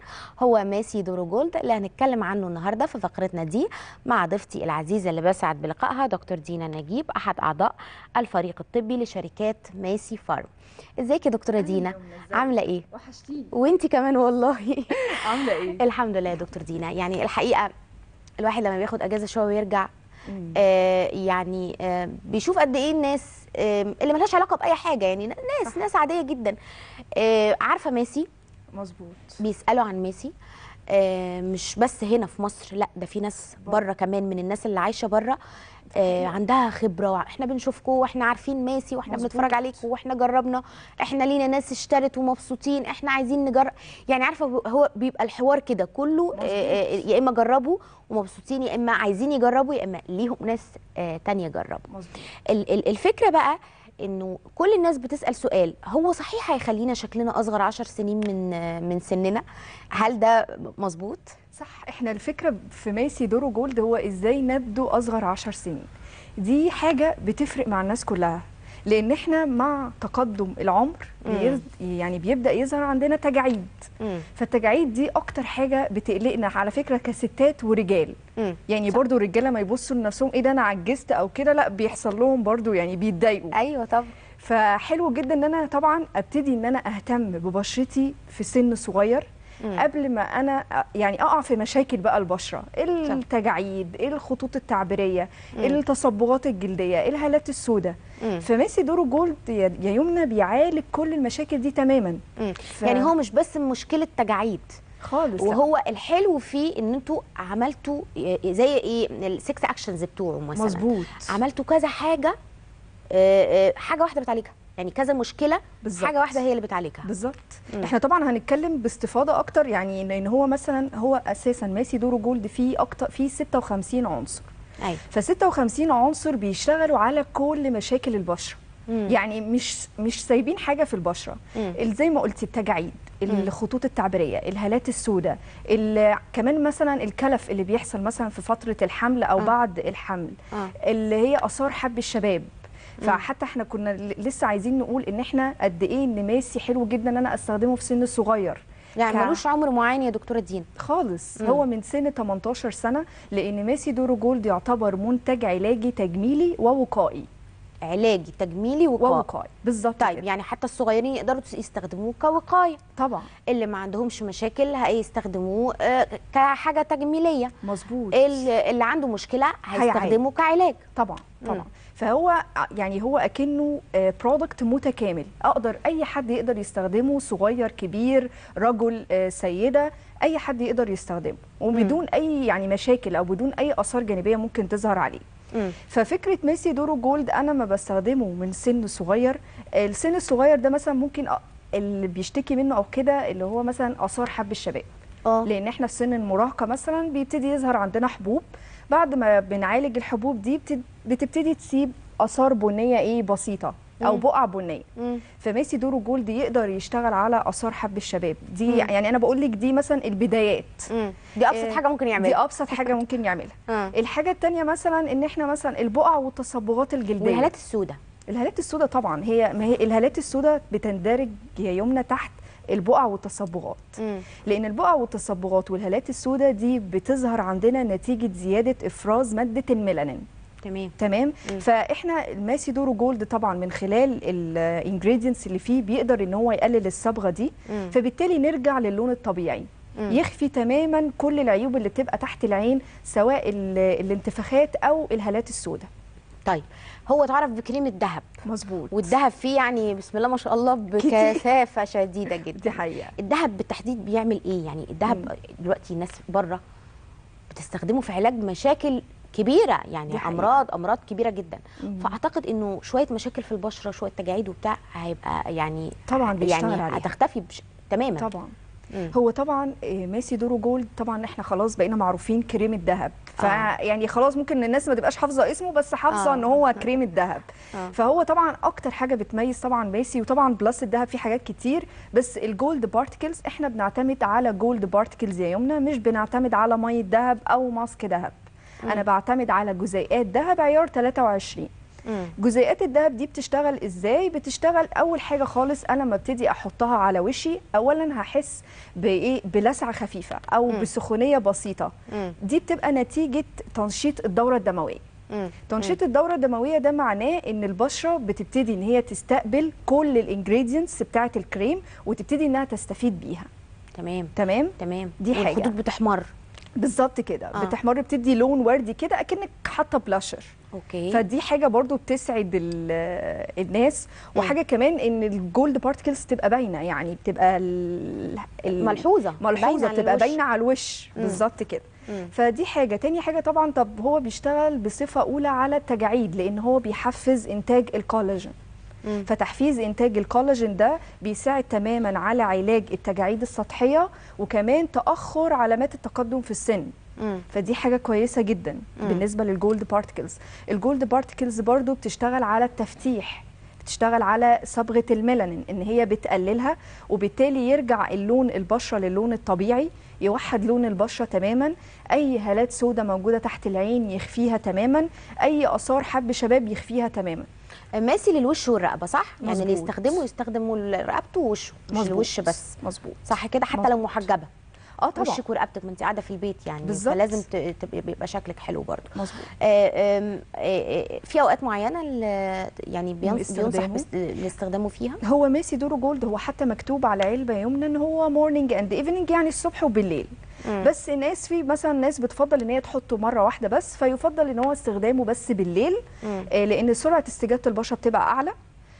Speaker 2: هو ماسي دورو جولد اللي هنتكلم عنه النهارده في فقرتنا دي مع ضيفتي العزيزة اللي بسعد بلقائها دكتور دينا نجيب أحد أعضاء الفريق الطبي لشركات ماسي فارم. إزيك يا دكتورة دينا؟ عاملة إيه؟
Speaker 9: وحشتيني.
Speaker 2: وإنتي كمان والله. [laughs]
Speaker 9: عاملة إيه؟
Speaker 2: الحمد لله يا دكتور دينا. يعني الحقيقة الواحد لما بياخد أجازة شوية ويرجع آه يعني آه بيشوف قد إيه الناس آه اللي ملهاش علاقة بأي حاجة. يعني ناس ناس عادية جدا. آه عارفة ميسي؟
Speaker 9: مظبوط.
Speaker 2: بيسألوا عن ميسي. آه مش بس هنا في مصر لا ده في ناس بره. كمان من الناس اللي عايشة بره. آه عندها خبرة إحنا بنشوفكم وإحنا عارفين ميسي وإحنا
Speaker 9: مظبوط.
Speaker 2: بنتفرج عليكم وإحنا جربنا. إحنا لينا ناس اشترت ومبسوطين إحنا عايزين نجرب. يعني عارفة هو بيبقى الحوار كده كله آه آه يا إما جربوا ومبسوطين يا إما عايزين يجربوا يا إما ليهم ناس آه تانية جربوا. الفكرة بقى إنه كل الناس بتسأل سؤال هو صحيح هيخلينا شكلنا أصغر عشر سنين من من سننا؟ هل ده مظبوط؟
Speaker 9: صح إحنا الفكرة في ميسي دورو جولد هو إزاي نبدو أصغر عشر سنين. دي حاجة بتفرق مع الناس كلها. لأن إحنا مع تقدم العمر يعني بيبدأ يظهر عندنا تجاعيد. فالتجاعيد دي أكتر حاجة بتقلقنا على فكرة كستات ورجال.
Speaker 2: مم.
Speaker 9: يعني برضو الرجالة ما يبصوا لنفسهم إيه ده أنا عجزت أو كده. لأ بيحصل لهم برضو يعني بيتضايقوا.
Speaker 2: أيوه طبعا.
Speaker 9: فحلو جدا إن أنا طبعا أبتدي إن أنا أهتم ببشرتي في سن صغير. قبل ما أنا يعني أقع في مشاكل بقى البشرة. التجاعيد؟ الخطوط التعبيرية؟ التصبغات الجلدية؟ الهالات السوداء. فميسي دورو جولد يا يمنى بيعالج كل المشاكل دي تماما. ف-
Speaker 2: يعني هو مش بس مشكلة تجاعيد.
Speaker 9: خالص لا.
Speaker 2: وهو الحلو فيه إن أنتوا عملتوا زي إيه؟ ال six actions بتوعه مثلا.
Speaker 9: مظبوط.
Speaker 2: عملتوا كذا حاجة حاجة واحدة بتعالجها. يعني كذا مشكلة
Speaker 9: بالظبط.
Speaker 2: حاجة واحدة هي اللي بتعالجها
Speaker 9: بالظبط. إحنا طبعا هنتكلم باستفاضة أكتر يعني لأن هو مثلا هو أساسا ماسي دورو جولد فيه أكتر فيه 56 عنصر
Speaker 2: أيوه
Speaker 9: ف 56 عنصر بيشتغلوا على كل مشاكل البشرة
Speaker 2: مم.
Speaker 9: يعني مش مش سايبين حاجة في البشرة زي ما قلتي التجاعيد الخطوط التعبيرية الهالات السوداء ال- كمان مثلا الكلف اللي بيحصل مثلا في فترة الحمل أو
Speaker 2: آه.
Speaker 9: بعد الحمل
Speaker 2: آه.
Speaker 9: اللي هي آثار حب الشباب فحتى إحنا كنا لسه عايزين نقول ان إحنا قد إيه ان ماسي حلو جدا ان أنا استخدمه في سن صغير.
Speaker 2: يعني
Speaker 9: ك-
Speaker 2: ملوش عمر معين يا دكتورة دين
Speaker 9: خالص.
Speaker 2: مم.
Speaker 9: هو من سن 18 سنة لأن ماسي دورو جولد يعتبر منتج علاجي تجميلي ووقائي.
Speaker 2: علاجي تجميلي وقائي
Speaker 9: ووقائي. بالظبط
Speaker 2: طيب
Speaker 9: كده.
Speaker 2: يعني حتى الصغيرين يقدروا يستخدموه كوقاية.
Speaker 9: طبعا.
Speaker 2: اللي ما عندهمش مشاكل هيستخدموه آه، كحاجة تجميلية.
Speaker 9: مظبوط.
Speaker 2: اللي عنده مشكلة هيستخدمه كعلاج.
Speaker 9: طبعا
Speaker 2: مم.
Speaker 9: فهو يعني هو أكنه برودكت متكامل. أقدر أي حد يقدر يستخدمه صغير كبير رجل آه، سيدة أي حد يقدر يستخدمه. وبدون أي يعني مشاكل أو بدون أي آثار جانبية ممكن تظهر عليه. ففكرة ماسي دورو جولد أنا ما بستخدمه من سن صغير. السن الصغير ده مثلا ممكن اللي بيشتكي منه أو كده اللي هو مثلا آثار حب الشباب.
Speaker 2: آه.
Speaker 9: لأن إحنا في سن المراهقة مثلا بيبتدي يظهر عندنا حبوب. بعد ما بنعالج الحبوب دي بت- بتبتدي تسيب آثار بنية إيه بسيطة أو
Speaker 2: مم.
Speaker 9: بقع بنية
Speaker 2: مم.
Speaker 9: فماسي دورو جولد يقدر يشتغل على آثار حب الشباب دي
Speaker 2: مم.
Speaker 9: يعني أنا بقول لك دي مثلا البدايات
Speaker 2: مم. دي أبسط
Speaker 9: آه،
Speaker 2: حاجة ممكن
Speaker 9: دي
Speaker 2: يعملها
Speaker 9: أبسط حاجة [laughs] ممكن يعملها
Speaker 2: آه.
Speaker 9: الحاجة الثانية مثلا إن إحنا مثلا البقع والتصبغات الجلدية
Speaker 2: والهالات السوداء
Speaker 9: الهالات السوداء طبعا هي ما هي الهالات السوداء بتندرج يا يمنى تحت البقع والتصبغات. لأن البقع والتصبغات والهالات السوداء دي بتظهر عندنا نتيجة زيادة إفراز مادة الميلانين
Speaker 2: تمام
Speaker 9: تمام
Speaker 2: مم.
Speaker 9: فإحنا الماسي دورو جولد طبعا من خلال ال ingredients اللي فيه بيقدر إن هو يقلل الصبغة دي
Speaker 2: مم.
Speaker 9: فبالتالي نرجع للون الطبيعي
Speaker 2: مم.
Speaker 9: يخفي تماما كل العيوب اللي بتبقى تحت العين سواء ال- الانتفاخات أو الهالات السوداء
Speaker 2: طيب هو اتعرف بكريم الذهب.
Speaker 9: مظبوط.
Speaker 2: والذهب فيه يعني بسم الله ما شاء الله [laughs] بكثافة شديدة جدا.
Speaker 9: دي حقيقة.
Speaker 2: الذهب بالتحديد بيعمل إيه؟ يعني الذهب دلوقتي الناس بره بتستخدمه في علاج مشاكل كبيرة يعني. أمراض أمراض كبيرة جدا.
Speaker 9: مم.
Speaker 2: فأعتقد إنه شوية مشاكل في البشرة شوية تجاعيد وبتاع هيبقى يعني
Speaker 9: طبعا بيشتغل
Speaker 2: يعني
Speaker 9: عليها.
Speaker 2: هتختفي بش... تماما.
Speaker 9: طبعا.
Speaker 2: مم.
Speaker 9: هو طبعا آه، ماسي دورو جولد طبعا إحنا خلاص بقينا معروفين كريم الذهب. فيعني خلاص ممكن الناس ما تبقاش حافظة اسمه بس حافظة
Speaker 2: آه.
Speaker 9: إن هو كريم الذهب.
Speaker 2: آه.
Speaker 9: فهو طبعا أكتر حاجة بتميز طبعا ماسي وطبعا plus الذهب فيه حاجات كتير. بس ال gold particles إحنا بنعتمد على gold particles يا يمنى مش بنعتمد على مية ذهب أو mask ذهب. أنا بعتمد على جزيئات ذهب عيار 23
Speaker 2: مم.
Speaker 9: جزيئات الذهب دي بتشتغل إزاي بتشتغل أول حاجة خالص أنا لما ابتدي أحطها على وشي اولا هحس بإيه بلسعة خفيفة أو
Speaker 2: مم.
Speaker 9: بسخونية بسيطة
Speaker 2: مم.
Speaker 9: دي بتبقى نتيجة تنشيط الدورة
Speaker 2: الدموية.
Speaker 9: تنشيط الدورة الدموية ده معناه إن البشرة بتبتدي إن هي تستقبل كل ال ingredients بتاعة الكريم وتبتدي إنها تستفيد بيها
Speaker 2: تمام
Speaker 9: تمام
Speaker 2: تمام
Speaker 9: دي حاجة.
Speaker 2: والخدود بتحمر
Speaker 9: بالظبط كده
Speaker 2: آه.
Speaker 9: بتحمر بتدي لون وردي كده أكنك حاطة بلاشر
Speaker 2: okay
Speaker 9: فدي حاجة برضو بتسعد ال- الناس وحاجة كمان إن ال gold particles تبقى باينة يعني بتبقى ال-
Speaker 2: ملحوظة
Speaker 9: ملحوظة
Speaker 2: على
Speaker 9: بتبقى
Speaker 2: الوش.
Speaker 9: باينة على الوش. بالظبط كده. فدي حاجة تاني حاجة طبعا طب هو بيشتغل بصفة أولى على التجاعيد لأن هو بيحفز إنتاج الكولاجين
Speaker 2: مم.
Speaker 9: فتحفيز إنتاج الكولاجين ده بيساعد تماما على علاج التجاعيد السطحية وكمان تأخر علامات التقدم في السن. فدي حاجة كويسة جدا
Speaker 2: مم.
Speaker 9: بالنسبة لل gold particles ال gold particles برضو بتشتغل على التفتيح بتشتغل على صبغة الميلانين إن هي بتقللها وبالتالي يرجع اللون البشرة للون الطبيعي يوحد لون البشرة تماما. أي هالات سوداء موجودة تحت العين يخفيها تماما. أي آثار حب شباب يخفيها تماما.
Speaker 2: ماسي للوش والرقبة صح؟ يعني اللي. يستخدمه يستخدموا رقبته ووشه مش. الوش بس.
Speaker 9: مظبوط.
Speaker 2: صح كده؟ حتى
Speaker 9: مظبوط.
Speaker 2: لو محجبة.
Speaker 9: آه طبعا
Speaker 2: وشك ورقبتك ما انت قاعدة في البيت يعني
Speaker 9: بالظبط.
Speaker 2: فلازم تبقى بيبقى شكلك حلو برضه
Speaker 9: مظبوط
Speaker 2: آه، آه، آه، في أوقات معينة يعني بينص- بينصح
Speaker 9: لاستخدامه؟
Speaker 2: فيها
Speaker 9: هو ماسي دورو جولد هو حتى مكتوب على علبة يمنى ان هو morning and evening يعني الصبح وبالليل
Speaker 2: مم.
Speaker 9: بس الناس في مثلا ناس بتفضل إن هي تحطه مرة واحدة بس فيفضل إن هو استخدامه بس بالليل
Speaker 2: مم.
Speaker 9: لأن سرعة استجابة البشرة بتبقى أعلى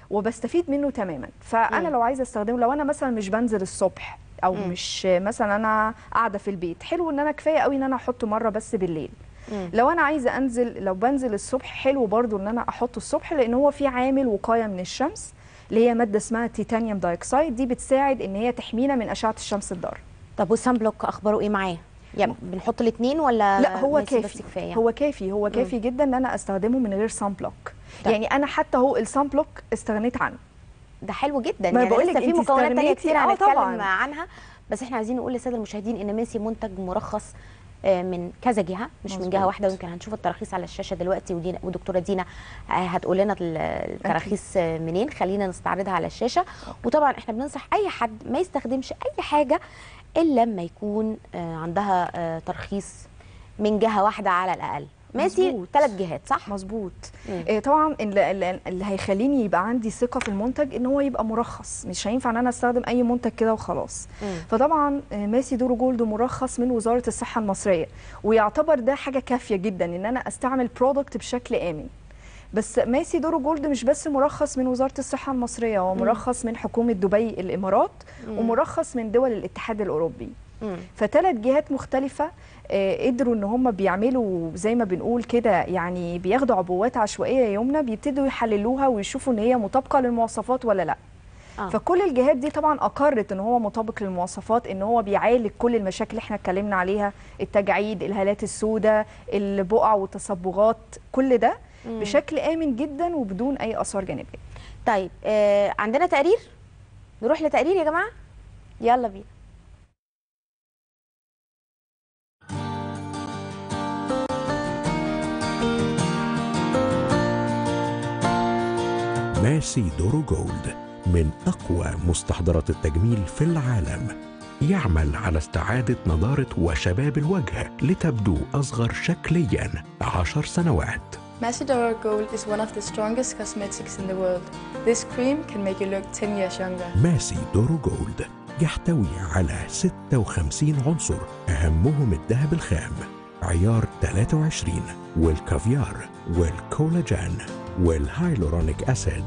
Speaker 9: وبستفيد منه تماما فأنا
Speaker 2: مم.
Speaker 9: لو عايزة أستخدمه لو أنا مثلا مش بنزل الصبح أو
Speaker 2: مم.
Speaker 9: مش مثلا أنا قاعدة في البيت. حلو إن أنا كفاية قوي إن أنا احطه مرة بس بالليل.
Speaker 2: مم.
Speaker 9: لو أنا عايزة أنزل لو بنزل الصبح حلو برضو إن أنا أحطه الصبح لأن هو فيه عامل وقايه من الشمس اللي هي مادة اسمها titanium dioxide دي بتساعد إن هي تحمينا من أشعة الشمس الضارة.
Speaker 2: طب وال sun block أخباره إيه معاه؟ يعني بنحط الاثنين ولا
Speaker 9: لا هو كافي
Speaker 2: بس كفاية؟
Speaker 9: هو كافي هو كافي جدا إن أنا أستخدمه من غير sun block.
Speaker 2: طيب.
Speaker 9: يعني أنا حتى هو ال sun block استغنيت عنه.
Speaker 2: ده حلو جدا.
Speaker 9: ما
Speaker 2: يعني لسه في مكونات تانية
Speaker 9: استغنيتي-
Speaker 2: كتير
Speaker 9: آه
Speaker 2: هنتكلم. عنها. بس إحنا عايزين نقول للسادة المشاهدين إن ماسي منتج مرخص آه، من كذا جهة مش من
Speaker 9: مظبوط.
Speaker 2: جهه واحدة. ويمكن هنشوف التراخيص على الشاشة دلوقتي ودينا ودكتورة دينا آه، هتقول لنا ال- التراخيص منين. خلينا نستعرضها على الشاشة. وطبعا إحنا بننصح أي حد ما يستخدمش أي حاجة إلا لما يكون عندها ترخيص من جهة واحدة على الأقل. ماشي. ثلاث جهات صح؟
Speaker 9: مظبوط.
Speaker 2: مم.
Speaker 9: آه، طبعا اللي, اللي- هيخليني يبقى عندي ثقة في المنتج إن هو يبقى مرخص. مش هينفع إن أنا أستخدم أي منتج كده وخلاص.
Speaker 2: مم.
Speaker 9: فطبعا آه، ماسي دورو جولد مرخص من وزارة الصحة المصرية. ويعتبر ده حاجة كافية جدا إن أنا أستعمل product بشكل آمن. بس ماسي دورو جولد مش بس مرخص من وزارة الصحة المصرية هو مرخص من حكومة دبي الإمارات ومرخص من دول الاتحاد الأوروبي.
Speaker 2: مم.
Speaker 9: فثلاث جهات مختلفة آه، قدروا إن هم بيعملوا زي ما بنقول كده يعني بياخدوا عبوات عشوائية يا يمنى بيبتدوا يحللوها ويشوفوا إن هي مطابقة للمواصفات ولا لأ.
Speaker 2: آه.
Speaker 9: فكل الجهات دي طبعا أقرت إن هو مطابق للمواصفات إن هو بيعالج كل المشاكل اللي إحنا اتكلمنا عليها التجاعيد الهالات السوداء البقع والتصبغات كل ده بشكل آمن جدا وبدون أي آثار جانبية.
Speaker 2: طيب آه عندنا تقرير؟ نروح لتقرير يا جماعة؟ يلا بينا.
Speaker 5: ماسي دورو جولد من أقوى مستحضرات التجميل في العالم يعمل على استعادة نضارة وشباب الوجه لتبدو أصغر شكليا عشر سنوات
Speaker 8: Macedora Gold is one of the strongest cosmetics in the world. This cream can make you look 10 years younger.
Speaker 5: ماسي دورو جولد يحتوي على 56 عنصر أهمهم الذهب الخام عيار 23 والكافيار والكولاجين وال hyaluronic acid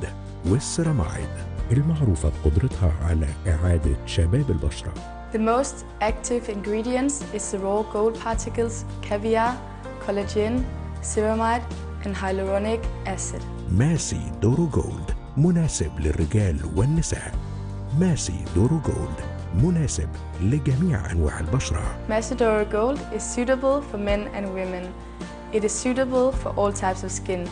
Speaker 5: والسيرامايد المعروفة بقدرتها على إعادة شباب البشرة
Speaker 8: The most active ingredients is the raw gold particles, caviar, collagen, ceramide, and hyaluronic acid.
Speaker 5: ماسي دورو جولد مناسب للرجال والنساء ماسي دورو جولد مناسب لجميع أنواع البشرة
Speaker 8: Macedora Gold is suitable for men and women. It is suitable for all types of skin.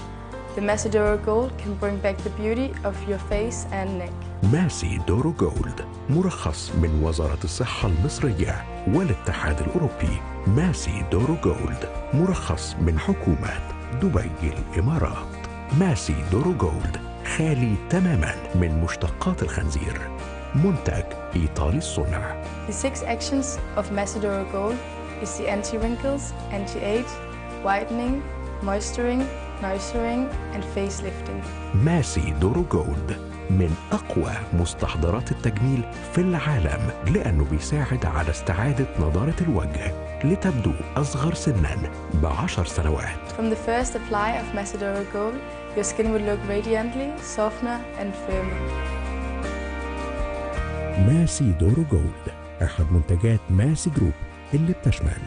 Speaker 8: The Macedora Gold can bring back the beauty of your face and neck.
Speaker 5: ماسي دورو جولد مرخص من وزارة الصحة المصرية والاتحاد الأوروبي ماسي دورو جولد مرخص من حكومة دبي الإمارات ماسي دورو جولد خالي تماما من مشتقات الخنزير منتج إيطالي الصنع
Speaker 8: The six actions of Macedora Gold is the anti-wrinkles, anti-age, whitening, moisturing, nourishing, and facelifting.
Speaker 5: ماسي دورو جولد من أقوى مستحضرات التجميل في العالم لأنه بيساعد على استعادة نضارة الوجه لتبدو أصغر سنا بعشر سنوات
Speaker 8: From the first apply of Macedora Gold, your skin will look radiantly, softer, and firmer.
Speaker 5: ماسي دورو جولد أحد منتجات ماسي جروب اللي بتشمل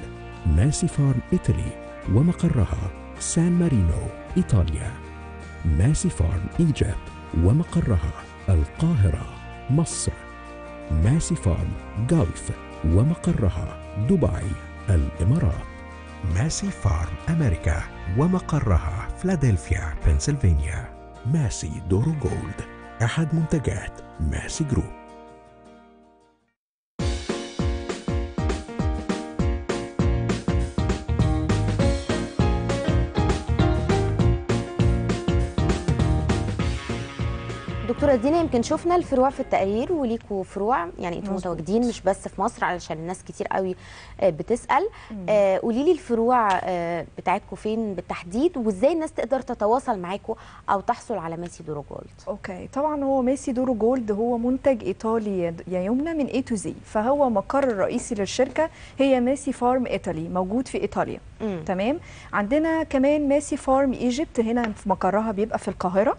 Speaker 5: ماسي فارم إيطالي ومقرها سان مارينو إيطاليا. ماسي فارم إيجيبت ومقرها القاهرة مصر. ماسي فارم جلف ومقرها دبي الإمارات. ماسي فارم أمريكا ومقرها فلادلفيا بنسلفانيا. ماسي دورو جولد أحد منتجات ماسي جروب.
Speaker 2: دكتورة دينا يمكن شفنا الفروع في التقرير وليكوا فروع يعني
Speaker 9: أنتوا.
Speaker 2: متواجدين مش بس في مصر علشان الناس كتير قوي آه، بتسأل. آه، قولي لي الفروع آه، بتاعتكم فين بالتحديد وازاي الناس تقدر تتواصل معاكم أو تحصل على ماسي دورو جولد؟
Speaker 9: okay. طبعا هو ماسي دورو جولد هو منتج إيطالي يا- يا يمنى من A to Z فهو مقر الرئيسي للشركة هي ماسي فارم إيطالي موجود في إيطاليا.
Speaker 2: مم.
Speaker 9: تمام؟ عندنا كمان ماسي فارم إيجيبت هنا في مقرها بيبقى في القاهرة.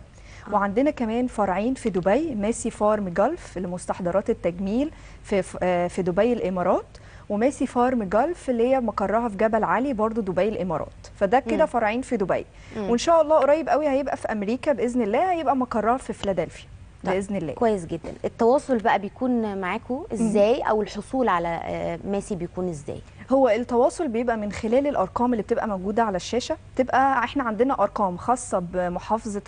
Speaker 9: وعندنا كمان فرعين في دبي ماسي فارم جلف لمستحضرات التجميل في في- في دبي الإمارات وماسي فارم جلف اللي هي مقرها في جبل علي برضو دبي الإمارات. فده كده. فرعين في دبي.
Speaker 2: مم.
Speaker 9: وإن شاء الله قريب قوي هيبقى في أمريكا بإذن الله هيبقى مقرها في فيلادلفيا
Speaker 2: طيب،
Speaker 9: بإذن الله.
Speaker 2: كويس جدا. التواصل بقى بيكون معاكم إزاي؟ أو الحصول على آه، ماسي بيكون إزاي؟
Speaker 9: هو التواصل بيبقى من خلال الأرقام اللي بتبقى موجودة على الشاشة. تبقى إحنا عندنا أرقام خاصة بمحافظة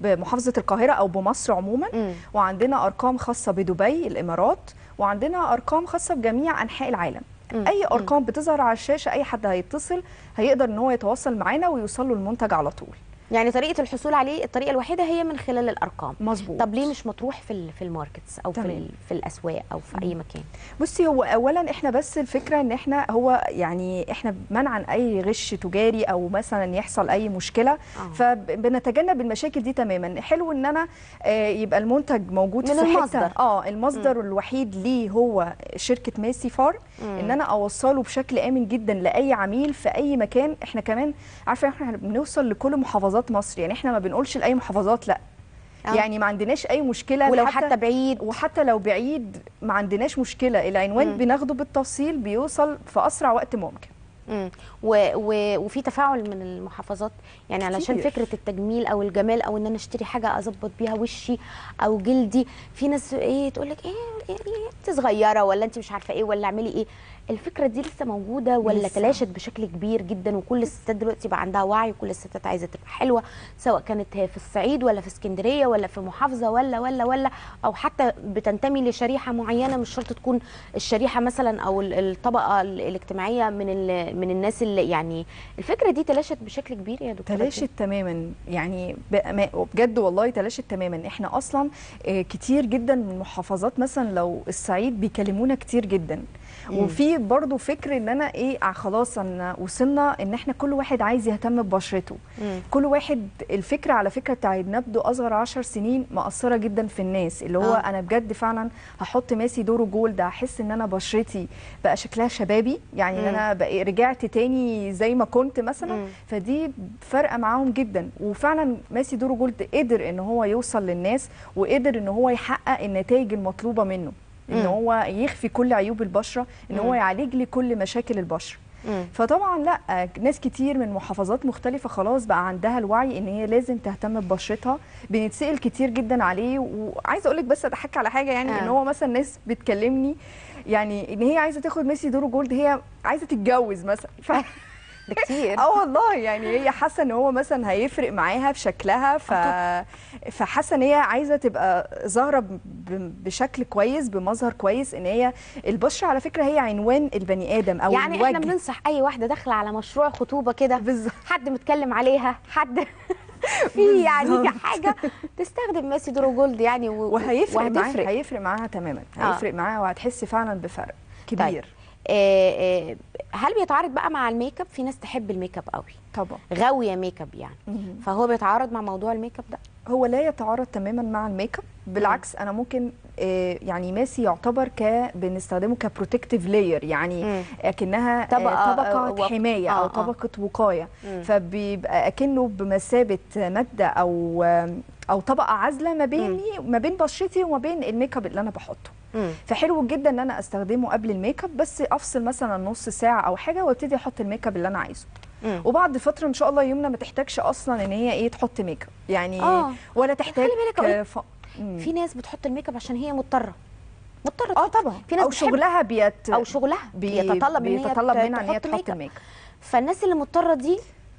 Speaker 9: بمحافظة القاهرة أو بمصر عموما.
Speaker 2: مم.
Speaker 9: وعندنا أرقام خاصة بدبي الإمارات. وعندنا أرقام خاصة بجميع أنحاء العالم.
Speaker 2: مم.
Speaker 9: أي أرقام بتظهر على الشاشة أي حد هيتصل هيقدر إن هو يتواصل معانا ويوصل له المنتج على طول.
Speaker 2: يعني طريقة الحصول عليه الطريقة الوحيدة هي من خلال الأرقام.
Speaker 9: مظبوط.
Speaker 2: طب ليه مش مطروح في في ال markets أو في
Speaker 9: تمام.
Speaker 2: ال- في الأسواق أو في أي مكان؟
Speaker 9: بصي هو اولا إحنا بس الفكرة إن إحنا هو يعني إحنا منعا أي غش تجاري أو مثلا يحصل أي مشكلة
Speaker 2: آه.
Speaker 9: فبنتجنب المشاكل دي تماما. حلو إن أنا آه، يبقى المنتج موجود
Speaker 2: من
Speaker 9: في حتة-
Speaker 2: المصدر.
Speaker 9: آه المصدر الوحيد ليه هو شركة ماسي فارم إن أنا أوصله بشكل آمن جدا لأي عميل في أي مكان. إحنا كمان عارفة إحنا بنوصل لكل محافظات مصر يعني إحنا ما بنقولش لأي محافظات لأ
Speaker 2: آه.
Speaker 9: يعني ما عندناش أي مشكلة
Speaker 2: ولو
Speaker 9: حتى-
Speaker 2: حتى بعيد
Speaker 9: وحتى لو بعيد ما عندناش مشكلة العنوان. بناخده بالتفصيل بيوصل في أسرع وقت ممكن
Speaker 2: مم. و... و... وفي تفاعل من المحافظات يعني علشان
Speaker 9: كتير.
Speaker 2: فكرة التجميل أو الجمال أو إن أنا أشتري حاجة أظبط بيها وشي أو جلدي في ناس إيه تقول لك إيه إيه، إيه، أنت صغيرة ولا أنت مش عارفة إيه ولا اعملي إيه الفكرة دي لسه موجودة ولا
Speaker 9: لسه.
Speaker 2: تلاشت بشكل كبير جدا؟ وكل الستات دلوقتي بقى عندها وعي وكل الستات عايزة تبقى حلوة سواء كانت في الصعيد ولا في اسكندرية ولا في محافظة ولا ولا ولا أو حتى بتنتمي لشريحة معينة مش شرط تكون الشريحة مثلا أو ال- الطبقة ال- الاجتماعية من من الناس اللي يعني الفكرة دي تلاشت بشكل كبير يا دكتورة
Speaker 9: تلاشت تماما. يعني بجد والله تلاشت تماما. إحنا أصلا آه، كتير جدا من المحافظات مثلا لو الصعيد بيكلمونا كتير جدا. وفي برضو فكر إن أنا إيه آه، خلاص انا وصلنا إن إحنا كل واحد عايز يهتم ببشرته
Speaker 2: مم.
Speaker 9: كل واحد الفكرة على فكرة بتاع نبدو أصغر 10 سنين مأثره جدا في الناس اللي هو
Speaker 2: آه.
Speaker 9: أنا بجد فعلا هحط ماسي دورو جولد هحس إن أنا بشرتي بقى شكلها شبابي يعني إن
Speaker 2: مم.
Speaker 9: أنا بقى رجعت تاني زي ما كنت مثلا
Speaker 2: مم.
Speaker 9: فدي فارقه معاهم جدا وفعلا ماسي دورو جولد قدر إن هو يوصل للناس وقدر إن هو يحقق النتائج المطلوبة منه
Speaker 2: إن.
Speaker 9: هو يخفي كل عيوب البشرة إن هو. يعالج لي كل مشاكل البشره. فطبعا لا ناس كتير من محافظات مختلفة خلاص بقى عندها الوعي إن هي لازم تهتم ببشرتها بنتسأل كتير جدا عليه وعايزه أقول لك بس أضحك على حاجة يعني
Speaker 2: آه.
Speaker 9: آه. ان هو مثلا ناس بتكلمني يعني إن هي عايزة تاخد ميسي دورو جولد هي عايزة تتجوز مثلا ف... [laughs]
Speaker 2: ده كتير [laughs]
Speaker 9: آه والله يعني هي حاسة إن هو مثلا هيفرق معاها في شكلها ف... فحاسة إن هي عايزة تبقى ظاهرة بشكل كويس بمظهر كويس إن هي البشره على فكرة هي عنوان البني آدم أو
Speaker 2: يعني
Speaker 9: الوجه
Speaker 2: إحنا بننصح أي واحدة داخلة على مشروع خطوبة كده. حد متكلم عليها حد [laughs] في يعني. حاجة تستخدم ماسي جولد يعني و...
Speaker 9: وهيفرق معاها
Speaker 2: وهتفرق
Speaker 9: هيفرق معاها تماما
Speaker 2: آه.
Speaker 9: هيفرق معاها وهتحس فعلا بفرق كبير
Speaker 2: طيب. آه، آه، هل بيتعارض بقى مع ال make up في ناس تحب ال make up قوي.
Speaker 9: طبعا.
Speaker 2: غاوية make up يعني.
Speaker 9: مهم.
Speaker 2: فهو بيتعارض مع موضوع ال make up ده؟
Speaker 9: هو لا يتعارض تماما مع ال make up بالعكس أنا ممكن آه، يعني ماسي يعتبر ك بنستخدمه ك protective layer يعني
Speaker 2: مم.
Speaker 9: أكنها
Speaker 2: طبقة، طبقة وق-
Speaker 9: حماية
Speaker 2: أو.
Speaker 9: طبقة وقاية.
Speaker 2: مم.
Speaker 9: فبيبقى أكنه بمثابة مادة أو أو طبقة عازلة ما بيني ما بين بشرتي وما بين ال make up اللي أنا بحطه.
Speaker 2: مم.
Speaker 9: فحلو جدا إن أنا أستخدمه قبل ال make up بس أفصل مثلا نص ساعة أو حاجة وأبتدي أحط ال make up اللي أنا عايزه
Speaker 2: مم.
Speaker 9: وبعد فترة إن شاء الله يمنى ما تحتاجش أصلا إن هي إيه تحط make up يعني
Speaker 2: آه.
Speaker 9: ولا تحتاج
Speaker 2: بالك
Speaker 9: ف...
Speaker 2: في ناس بتحط ال make up عشان هي مضطرة
Speaker 9: مضطرة
Speaker 2: آه.
Speaker 9: طبعا
Speaker 2: في ناس أو
Speaker 9: شغلها بيت
Speaker 2: أو شغلها
Speaker 9: بي...
Speaker 2: بيتطلب
Speaker 9: بيتطلب منها إن هي
Speaker 2: تحط
Speaker 9: make up
Speaker 2: فالناس اللي مضطرة دي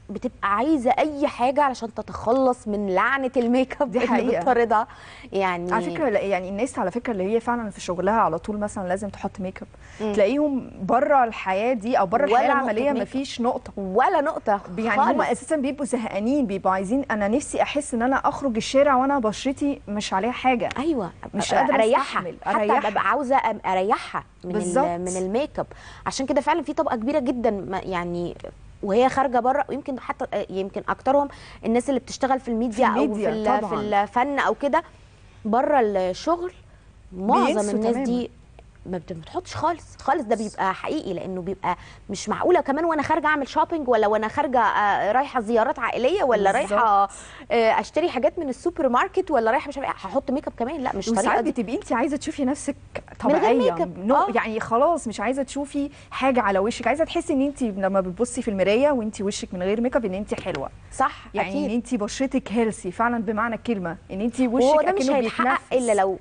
Speaker 2: بتبقى عايزة أي حاجة علشان تتخلص من لعنة ال make
Speaker 9: up
Speaker 2: دي
Speaker 9: حقيقة.
Speaker 2: بتطاردها يعني
Speaker 9: على فكرة يعني الناس على فكرة اللي هي فعلا في شغلها على طول مثلا لازم تحط make
Speaker 2: up.
Speaker 9: تلاقيهم بره الحياة دي أو بره
Speaker 2: الحياة
Speaker 9: العملية
Speaker 2: make
Speaker 9: ما
Speaker 2: up.
Speaker 9: فيش نقطة
Speaker 2: ولا نقطة
Speaker 9: يعني هم. أساسا بيبقوا زهقانين بيبقوا عايزين أنا نفسي أحس إن أنا أخرج الشارع وأنا بشرتي مش عليها حاجة
Speaker 2: أيوه
Speaker 9: مش قادرة أريحها
Speaker 2: حتى. ببقى عاوزة أريحها من
Speaker 9: من
Speaker 2: ال make up عشان كده فعلا في طبقة كبيرة جدا يعني وهي خارجة بره ويمكن حتى يمكن أكترهم الناس اللي بتشتغل في الميديا,
Speaker 9: في
Speaker 2: أو
Speaker 9: الميديا
Speaker 2: في ال- في
Speaker 9: طبعاً.
Speaker 2: الفن أو كده بره الشغل معظم الناس
Speaker 9: تماماً.
Speaker 2: دي ما بت- ما بتحطش خالص. خالص ده بيبقى حقيقي لأنه بيبقى مش معقولة. كمان وأنا خارجة أعمل shopping ولا وأنا خارجة آه، رايحة زيارات عائلية ولا
Speaker 9: بالظبط.
Speaker 2: رايحه آه، أشتري حاجات من السوبر ماركت ولا رايحة مش عارفة إيه، هحط make up كمان؟ لا مش
Speaker 9: طريقة
Speaker 2: دي.
Speaker 9: بتبقي انت عايزة تشوفي نفسك
Speaker 2: من غير
Speaker 9: طبيعية.
Speaker 2: آه.
Speaker 9: يعني خلاص مش عايزة تشوفي حاجة على وشك. عايزة تحسي إن انت لما بتبصي في المراية وانت وشك من غير make up إن انت حلوة.
Speaker 2: صح
Speaker 9: يعني
Speaker 2: أكيد.
Speaker 9: إن انت بشرتك healthy فعلا بمعنى الكلمة. إن انت وشك
Speaker 2: أكنه
Speaker 9: بيتنفس
Speaker 2: إلا لو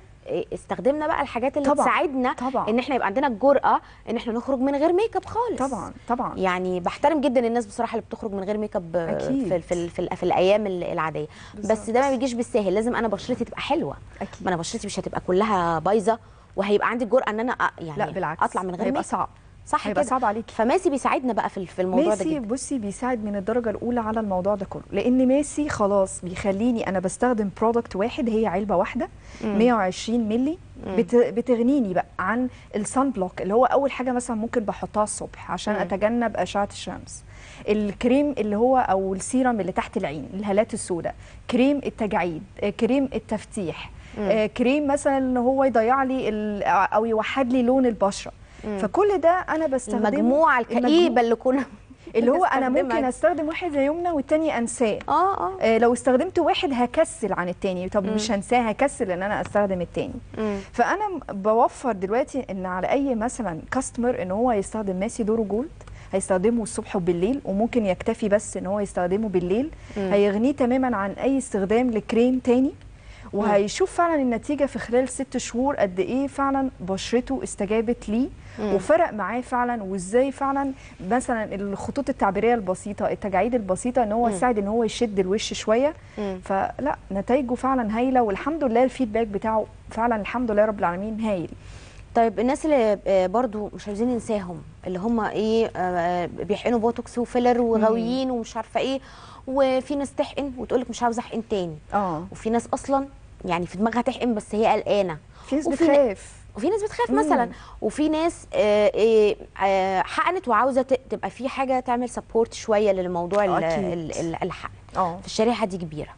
Speaker 2: استخدمنا بقى الحاجات اللي
Speaker 9: طبعاً،
Speaker 2: تساعدنا
Speaker 9: طبعاً.
Speaker 2: إن إحنا يبقى عندنا الجرأة إن إحنا نخرج من غير make up خالص.
Speaker 9: طبعا طبعا.
Speaker 2: يعني بحترم جدا الناس بصراحة اللي بتخرج من غير make
Speaker 9: up.
Speaker 2: في في, في, في الأيام ال- العادية. بس ده ما بيجيش بالساهل لازم أنا بشرتي تبقى حلوة.
Speaker 9: أكيد.
Speaker 2: ما أنا بشرتي مش هتبقى كلها بايظة وهيبقى عندي الجرأة إن أنا يعني
Speaker 9: لا بالعكس.
Speaker 2: أطلع من غير make up
Speaker 9: صعب.
Speaker 2: صح
Speaker 9: هيبقى
Speaker 2: كده.
Speaker 9: صعب عليكي.
Speaker 2: فماسي بيساعدنا بقى في في الموضوع ده
Speaker 9: ماسي بصي بيساعد من الدرجة الأولى على الموضوع ده كله. لأن ماسي خلاص بيخليني أنا بستخدم product واحد هي علبة واحدة 120 مللي. بت بتغنيني بقى عن ال sun block اللي هو أول حاجة مثلا ممكن بحطها الصبح عشان
Speaker 2: مم.
Speaker 9: أتجنب أشعة الشمس. الكريم اللي هو أو السيرم اللي تحت العين الهالات السوداء. كريم التجاعيد آه، كريم التفتيح. آه، كريم مثلا إن هو يضيع لي أو يوحد لي لون البشرة. فكل ده أنا بستخدمه
Speaker 2: المجموعة
Speaker 9: الكبيرة
Speaker 2: اللي كنا [laughs]
Speaker 9: اللي هو
Speaker 2: أنا.
Speaker 9: ممكن أستخدم واحد زي يمنى والتاني أنساه.
Speaker 2: آه آه.
Speaker 9: آه، لو استخدمت واحد هكسل عن التاني. طب مش هنساه هكسل إن أنا أستخدم التاني.
Speaker 2: مم.
Speaker 9: فأنا م- بوفر دلوقتي إن على أي مثلا customer إن هو يستخدم ماسي دورو جولد هيستخدمه الصبح وبالليل وممكن يكتفي بس إن هو يستخدمه بالليل. هيغنيه تماما عن أي استخدام لكريم تاني. وهيشوف فعلا النتيجة في خلال ست شهور قد إيه فعلا بشرته استجابت ليه وفرق معاه فعلا وإزاي فعلا مثلا الخطوط التعبيرية البسيطة التجاعيد البسيطة إن هو يساعد إن هو يشد الوش
Speaker 2: شوية.
Speaker 9: فلا نتائجه فعلا هايلة والحمد لله الفيدباك بتاعه فعلا الحمد لله رب العالمين هايل.
Speaker 2: طيب الناس اللي آه، برضو مش عايزين ننساهم اللي هم إيه آه، بيحقنوا بوتوكس وفيلر وغاويين ومش عارفة إيه وفي ناس تحقن وتقول لك مش عاوزة أحقن تاني.
Speaker 9: آه.
Speaker 2: وفي ناس أصلا يعني في دماغها تحقن بس هي قلقانة.
Speaker 9: في ناس بتخاف.
Speaker 2: وفي ناس بتخاف
Speaker 9: مم.
Speaker 2: مثلا وفي ناس آه، آه، آه، حقنت وعاوزة تبقى في حاجة تعمل support شوية للموضوع الحقن. فالشريحه دي كبيرة.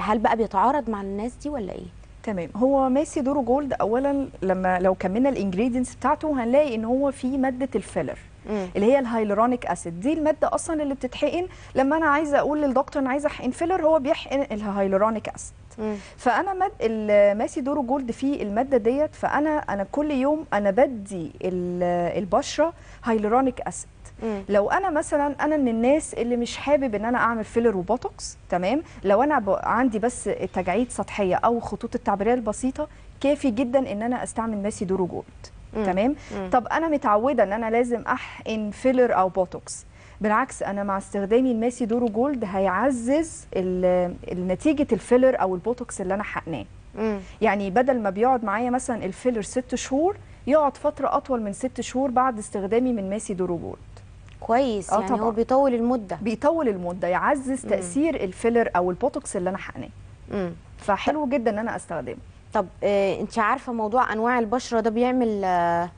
Speaker 2: هل بقى بيتعارض مع الناس دي ولا إيه؟
Speaker 9: تمام. هو ماسي دورو جولد اولا لما لو كملنا ال ingredients بتاعته هنلاقي إن هو فيه مادة الفيلر.
Speaker 2: مم.
Speaker 9: اللي هي ال hyaluronic acid دي المادة أصلا اللي بتتحقن لما أنا عايزة أقول للدكتور أنا عايزة أحقن فيلر هو بيحقن ال hyaluronic acid
Speaker 2: مم.
Speaker 9: فأنا مد الماسي دورو جولد فيه المادة ديت فأنا أنا كل يوم أنا بدي ال- البشرة hyaluronic acid
Speaker 2: مم.
Speaker 9: لو أنا مثلا أنا من الناس اللي مش حابب إن أنا أعمل فيلر وبوتوكس تمام لو أنا. عندي بس تجاعيد سطحية أو خطوط التعبيرية البسيطة كافي جدا إن أنا أستعمل ماسي دورو جولد. تمام؟
Speaker 2: مم.
Speaker 9: طب أنا متعودة إن أنا لازم أحقن فيلر أو بوتوكس بالعكس أنا مع استخدامي الماسي دورو جولد هيعزز نتيجة الفيلر أو البوتوكس اللي أنا حقناه. يعني بدل ما بيقعد معايا مثلا الفيلر ست شهور يقعد فترة أطول من ست شهور بعد استخدامي من ماسي دورو جولد.
Speaker 2: كويس
Speaker 9: آه
Speaker 2: يعني هو
Speaker 9: طبعاً.
Speaker 2: بيطول المدة.
Speaker 9: بيطول المدة يعزز تأثير الفيلر أو البوتوكس اللي أنا حقناه. فحلو جدا إن أنا أستخدمه.
Speaker 2: طب آه انت عارفة موضوع أنواع البشرة ده بيعمل آه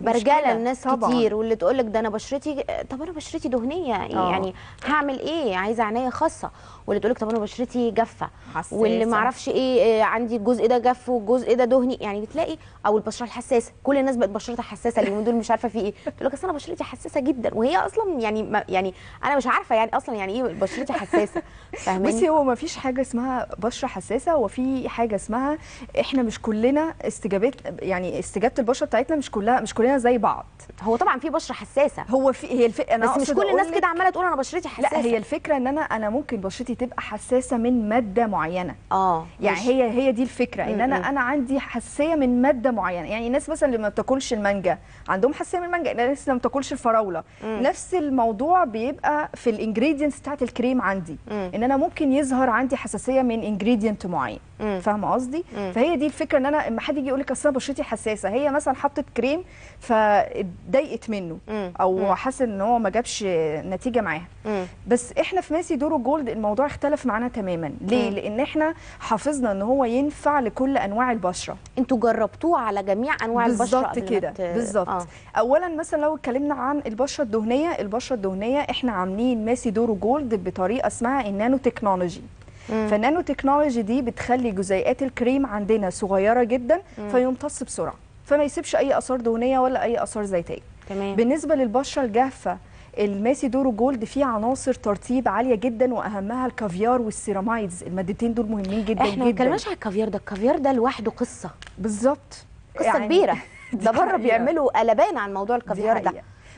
Speaker 2: برجله
Speaker 9: مشكلة.
Speaker 2: لناس
Speaker 9: طبعاً.
Speaker 2: كتير واللي تقول لك ده أنا بشرتي طب أنا بشرتي دهنية
Speaker 9: آه.
Speaker 2: يعني هعمل إيه عايزة عناية خاصة واللي تقول لك طب أنا بشرتي
Speaker 9: جافة.
Speaker 2: واللي ما أعرفش إيه آه، عندي الجزء ده جاف والجزء ده دهني. يعني بتلاقي أو البشرة الحساسة. كل الناس بقت بشرتها حساسة اليومين دول مش عارفة في إيه. تقول لك أصل أنا بشرتي حساسة جدا. وهي أصلا يعني ما يعني أنا مش عارفة يعني أصلا يعني إيه بشرتي حساسة. [laughs] فاهماني؟
Speaker 9: بصي هو ما فيش حاجة اسمها بشرة حساسة وفي حاجة اسمها إحنا مش كلنا استجابات يعني استجابة البشرة بتاعتنا مش كلها مش كلنا زي بعض.
Speaker 2: هو طبعا في بشرة حساسة.
Speaker 9: هو في هي الف... أنا
Speaker 2: بس مش كل الناس كده عمالة تقول أنا بشرتي حساسه
Speaker 9: لا هي الفكرة إن أنا أنا ممكن بشرتي تبقى حساسة من مادة معينة
Speaker 2: آه
Speaker 9: يعني
Speaker 2: مش-
Speaker 9: هي هي دي الفكرة إن
Speaker 2: م-م.
Speaker 9: أنا أنا عندي حساسية من مادة معينة يعني الناس مثلا اللي ما بتاكلش المانجا عندهم حساسية من المانجا الناس اللي ما بتاكلش الفراولة نفس الموضوع بيبقى في ال ingredients بتاعت الكريم عندي
Speaker 2: مم.
Speaker 9: إن أنا ممكن يظهر عندي حساسية من ingredient معين
Speaker 2: مم.
Speaker 9: فاهمة قصدي. فهي دي الفكرة إن أنا أما حد يجي يقول لك أصل بشرتي حساسة هي مثلا حطت كريم فاتضايقت منه.
Speaker 2: أو.
Speaker 9: حاسه إن هو ما جابش نتيجة معاها. بس إحنا في ماسي دورو جولد الموضوع اختلف معانا تماما ليه. لأن إحنا حافظنا إن هو ينفع لكل أنواع البشرة
Speaker 2: أنتوا جربتوه على جميع أنواع البشرة
Speaker 9: بالظبط كده بالظبط
Speaker 2: آه.
Speaker 9: اولا مثلا لو اتكلمنا عن البشرة الدهنية البشرة الدهنية إحنا عاملين ماسي دورو جولد بطريقة اسمها النانو تكنولوجي
Speaker 2: مم.
Speaker 9: فالنانو تكنولوجي دي بتخلي جزيئات الكريم عندنا صغيرة جدا فيمتص بسرعة. فما يسيبش أي آثار دهنيه ولا أي آثار زيتيه
Speaker 2: تمام.
Speaker 9: بالنسبة للبشرة الجافة الماسي دورو جولد فيه عناصر ترطيب عالية جدا وأهمها الكافيار وال ceramides. المادتين دول مهمين جدا
Speaker 2: إحنا ما اتكلمناش على الكافيار ده. الكافيار ده لوحده قصة.
Speaker 9: بالظبط.
Speaker 2: قصة
Speaker 9: يعني- كبيرة. [laughs]
Speaker 2: ده بره. بيعملوا قلبان عن موضوع الكافيار ده.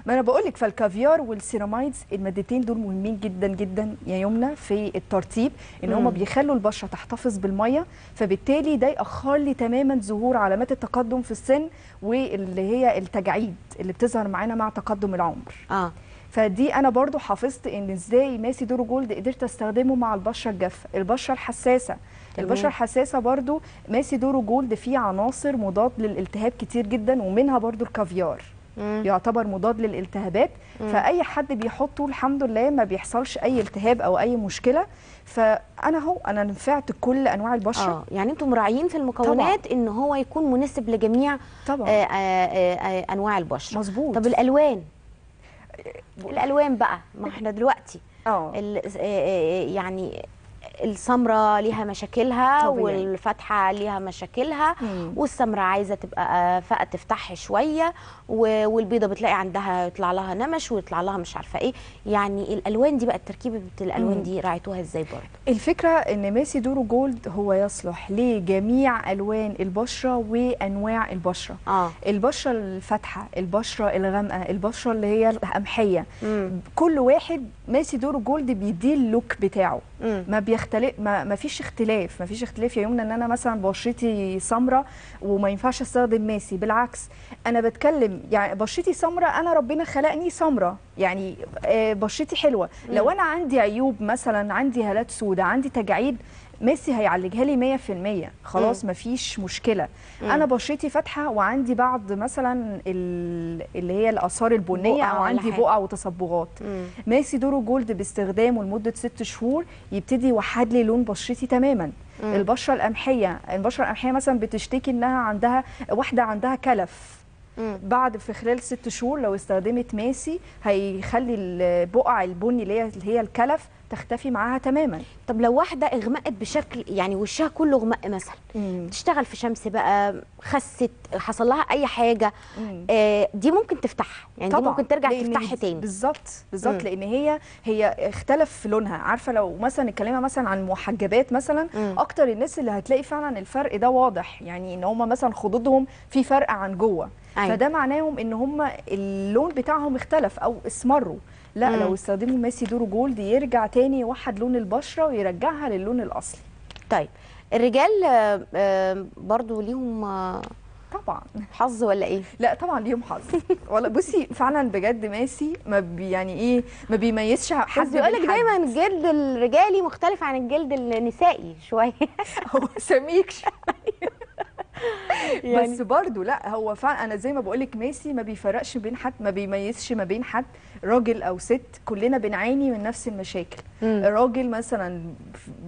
Speaker 9: ما أنا بقول لك فالكافيار وال ceramides المادتين دول مهمين جدا جدا يا يمنى في الترطيب إن هم. بيخلوا البشرة تحتفظ بالمية فبالتالي ده يأخر لي تماما ظهور علامات التقدم في السن واللي هي التجاعيد اللي بتظهر معانا مع تقدم العمر.
Speaker 2: آه.
Speaker 9: فدي أنا برضو حافظت إن إزاي ماسي دورو جولد قدرت أستخدمه مع البشرة الجافة البشرة الحساسة. البشرة الحساسة برضو ماسي دورو جولد فيه عناصر مضاد للالتهاب كتير جدا ومنها برضو الكافيار.
Speaker 2: مم.
Speaker 9: يعتبر مضاد للالتهابات. فأي حد بيحطه الحمد لله ما بيحصلش أي التهاب أو أي مشكلة. فأنا أهو أنا نفعت كل أنواع البشره
Speaker 2: آه يعني أنتم مراعيين في المكونات إن هو يكون مناسب لجميع
Speaker 9: طبعا.
Speaker 2: آه آه آه أنواع البشره
Speaker 9: مظبوط.
Speaker 2: طب الألوان؟ الألوان بقى ما [laughs] إحنا دلوقتي آه آه، آه، يعني السمراء ليها مشاكلها
Speaker 9: طبيعي.
Speaker 2: والفاتحه ليها مشاكلها
Speaker 9: مم.
Speaker 2: والسمراء عايزة تبقى آه، فقه تفتح شوية والبيضة بتلاقي عندها يطلع لها نمش ويطلع لها مش عارفة إيه يعني الألوان دي بقى التركيبة الألوان
Speaker 9: مم.
Speaker 2: دي راعيتوها إزاي برضه
Speaker 9: الفكرة إن ماسي دورو جولد هو يصلح لجميع ألوان البشرة وأنواع البشرة
Speaker 2: آه
Speaker 9: البشرة الفاتحة البشرة الغامقة البشرة اللي هي القمحية
Speaker 2: مم.
Speaker 9: كل واحد ماسي دورو جولد بيديه ال look بتاعه.
Speaker 2: مم.
Speaker 9: ما بيختلف ما, ما فيش اختلاف. ما فيش اختلاف. يا يمنى إن أنا مثلا بشرتي سمراء وما ينفعش أستخدم ماسي بالعكس أنا بتكلم يعني بشرتي سمراء أنا ربنا خلقني سمراء يعني آه، بشرتي حلوة. لو أنا عندي عيوب مثلا عندي هالات سوداء عندي تجاعيد ميسي هيعالجها لي 100% خلاص مفيش مشكلة أنا بشرتي فاتحة وعندي بعض مثلا ال- اللي هي
Speaker 2: الآثار
Speaker 9: البنية
Speaker 2: أو
Speaker 9: عندي. بقع وتصبغات
Speaker 2: مم.
Speaker 9: ماسي دورو جولد باستخدامه لمدة ست شهور يبتدي يوحد لي لون بشرتي تماما
Speaker 2: مم.
Speaker 9: البشرة القمحية البشرة القمحية مثلا بتشتكي إنها عندها واحدة عندها كلف
Speaker 2: مم.
Speaker 9: بعد في خلال ست شهور لو استخدمت ماسي هيخلي البقع البني اللي هي اللي هي الكلف تختفي معاها تماما.
Speaker 2: طب لو واحدة اغمقت بشكل يعني وشها كله غمق مثلا تشتغل في شمس بقى خست حصل لها أي حاجة
Speaker 9: مم.
Speaker 2: آه دي ممكن تفتحها. يعني دي ممكن ترجع تفتحها تاني.
Speaker 9: بالظبط. بالظبط لأن هي هي اختلف في لونها. عارفة لو مثلا اتكلمنا مثلا عن محجبات مثلا
Speaker 2: مم.
Speaker 9: أكتر الناس اللي هتلاقي فعلا الفرق ده واضح. يعني إن هم مثلا خدودهم في فرق عن جوه.
Speaker 2: أيوة.
Speaker 9: فده معناهم إن هم اللون بتاعهم اختلف أو اسمروا. لا
Speaker 2: مم.
Speaker 9: لو استخدموا ماسي دورو جولد يرجع تاني يوحد لون البشرة ويرجعها للون الأصلي.
Speaker 2: طيب الرجال آه، آه، برضو ليهم آه،
Speaker 9: طبعا.
Speaker 2: حظ ولا إيه؟
Speaker 9: لا طبعا ليهم حظ. ولا بصي فعلا بجد ماسي ما بي يعني إيه ما بيميزش حد
Speaker 2: بيقول لك. دايما الجلد الرجالي مختلف عن الجلد النسائي شوية. [laughs]
Speaker 9: هو سميك [laughs] [laughs]
Speaker 2: يعني-
Speaker 9: بس برضو لا هو فعلا أنا زي ما بقول لك ميسي ما بيفرقش بين حد ما بيميزش ما بين حد راجل أو ست كلنا بنعاني من نفس المشاكل. الراجل مثلا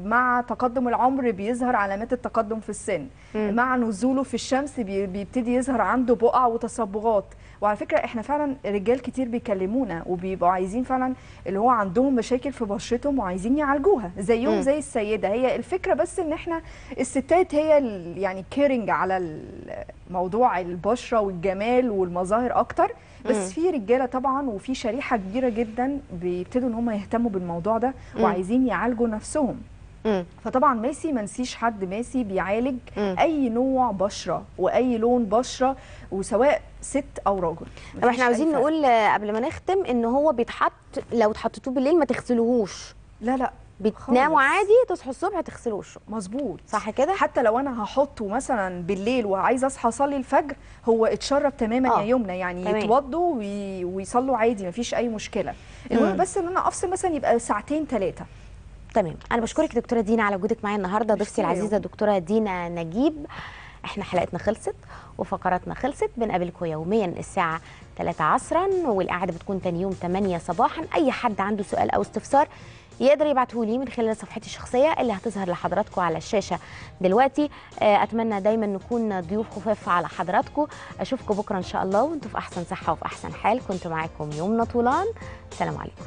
Speaker 9: مع تقدم العمر بيظهر علامات التقدم في السن. مع نزوله في الشمس بي- بيبتدي يظهر عنده بقع وتصبغات وعلى فكرة إحنا فعلا رجال كتير بيكلمونا وبيبقوا عايزين فعلا اللي هو عندهم مشاكل في بشرتهم وعايزين يعالجوها زيهم. زي السيدة هي الفكرة بس إن إحنا الستات هي يعني caring على موضوع البشرة والجمال والمظاهر أكتر بس. في رجالة طبعا وفي شريحة كبيرة جدا بيبتدوا إن هم يهتموا بالموضوع ده. وعايزين يعالجوا نفسهم
Speaker 2: مم.
Speaker 9: فطبعا ماسي ما نسيش حد ماسي بيعالج
Speaker 2: مم.
Speaker 9: أي نوع بشرة وأي لون بشرة وسواء ست أو راجل
Speaker 2: طب
Speaker 9: إحنا
Speaker 2: عاوزين. نقول قبل ما نختم إن هو بيتحط لو اتحطيتوه بالليل ما تغسلوهوش
Speaker 9: لا لا
Speaker 2: بتناموا. عادي تصحوا الصبح تغسلوا وشه
Speaker 9: مظبوط
Speaker 2: صح كده
Speaker 9: حتى لو أنا هحطه مثلا بالليل وعايزه أصحى أصلي الفجر هو اتشرب تماما
Speaker 2: آه،
Speaker 9: يا يمنى يعني. يتوضوا وي- ويصلوا عادي مفيش أي مشكلة المهم. بس إن أنا أفصل مثلا يبقى ساعتين ثلاثة
Speaker 2: تمام. أنا بشكرك دكتورة دينا على وجودك معايا النهارده. ضيفتي
Speaker 9: العزيزة.
Speaker 2: دكتورة دينا نجيب. إحنا حلقتنا خلصت وفقراتنا خلصت. بنقابلكم يوميا الساعة 3 عصرا والقعدة بتكون تاني يوم 8 صباحا. أي حد عنده سؤال أو استفسار يقدر يبعته لي من خلال صفحتي الشخصية اللي هتظهر لحضراتكم على الشاشة دلوقتي. آه، أتمنى دايما نكون ضيوف خفاف على حضراتكم. أشوفكم بكرة إن شاء الله. وأنتم في أحسن صحة وفي أحسن حال. كنت معاكم يومنا طولان. سلام عليكم.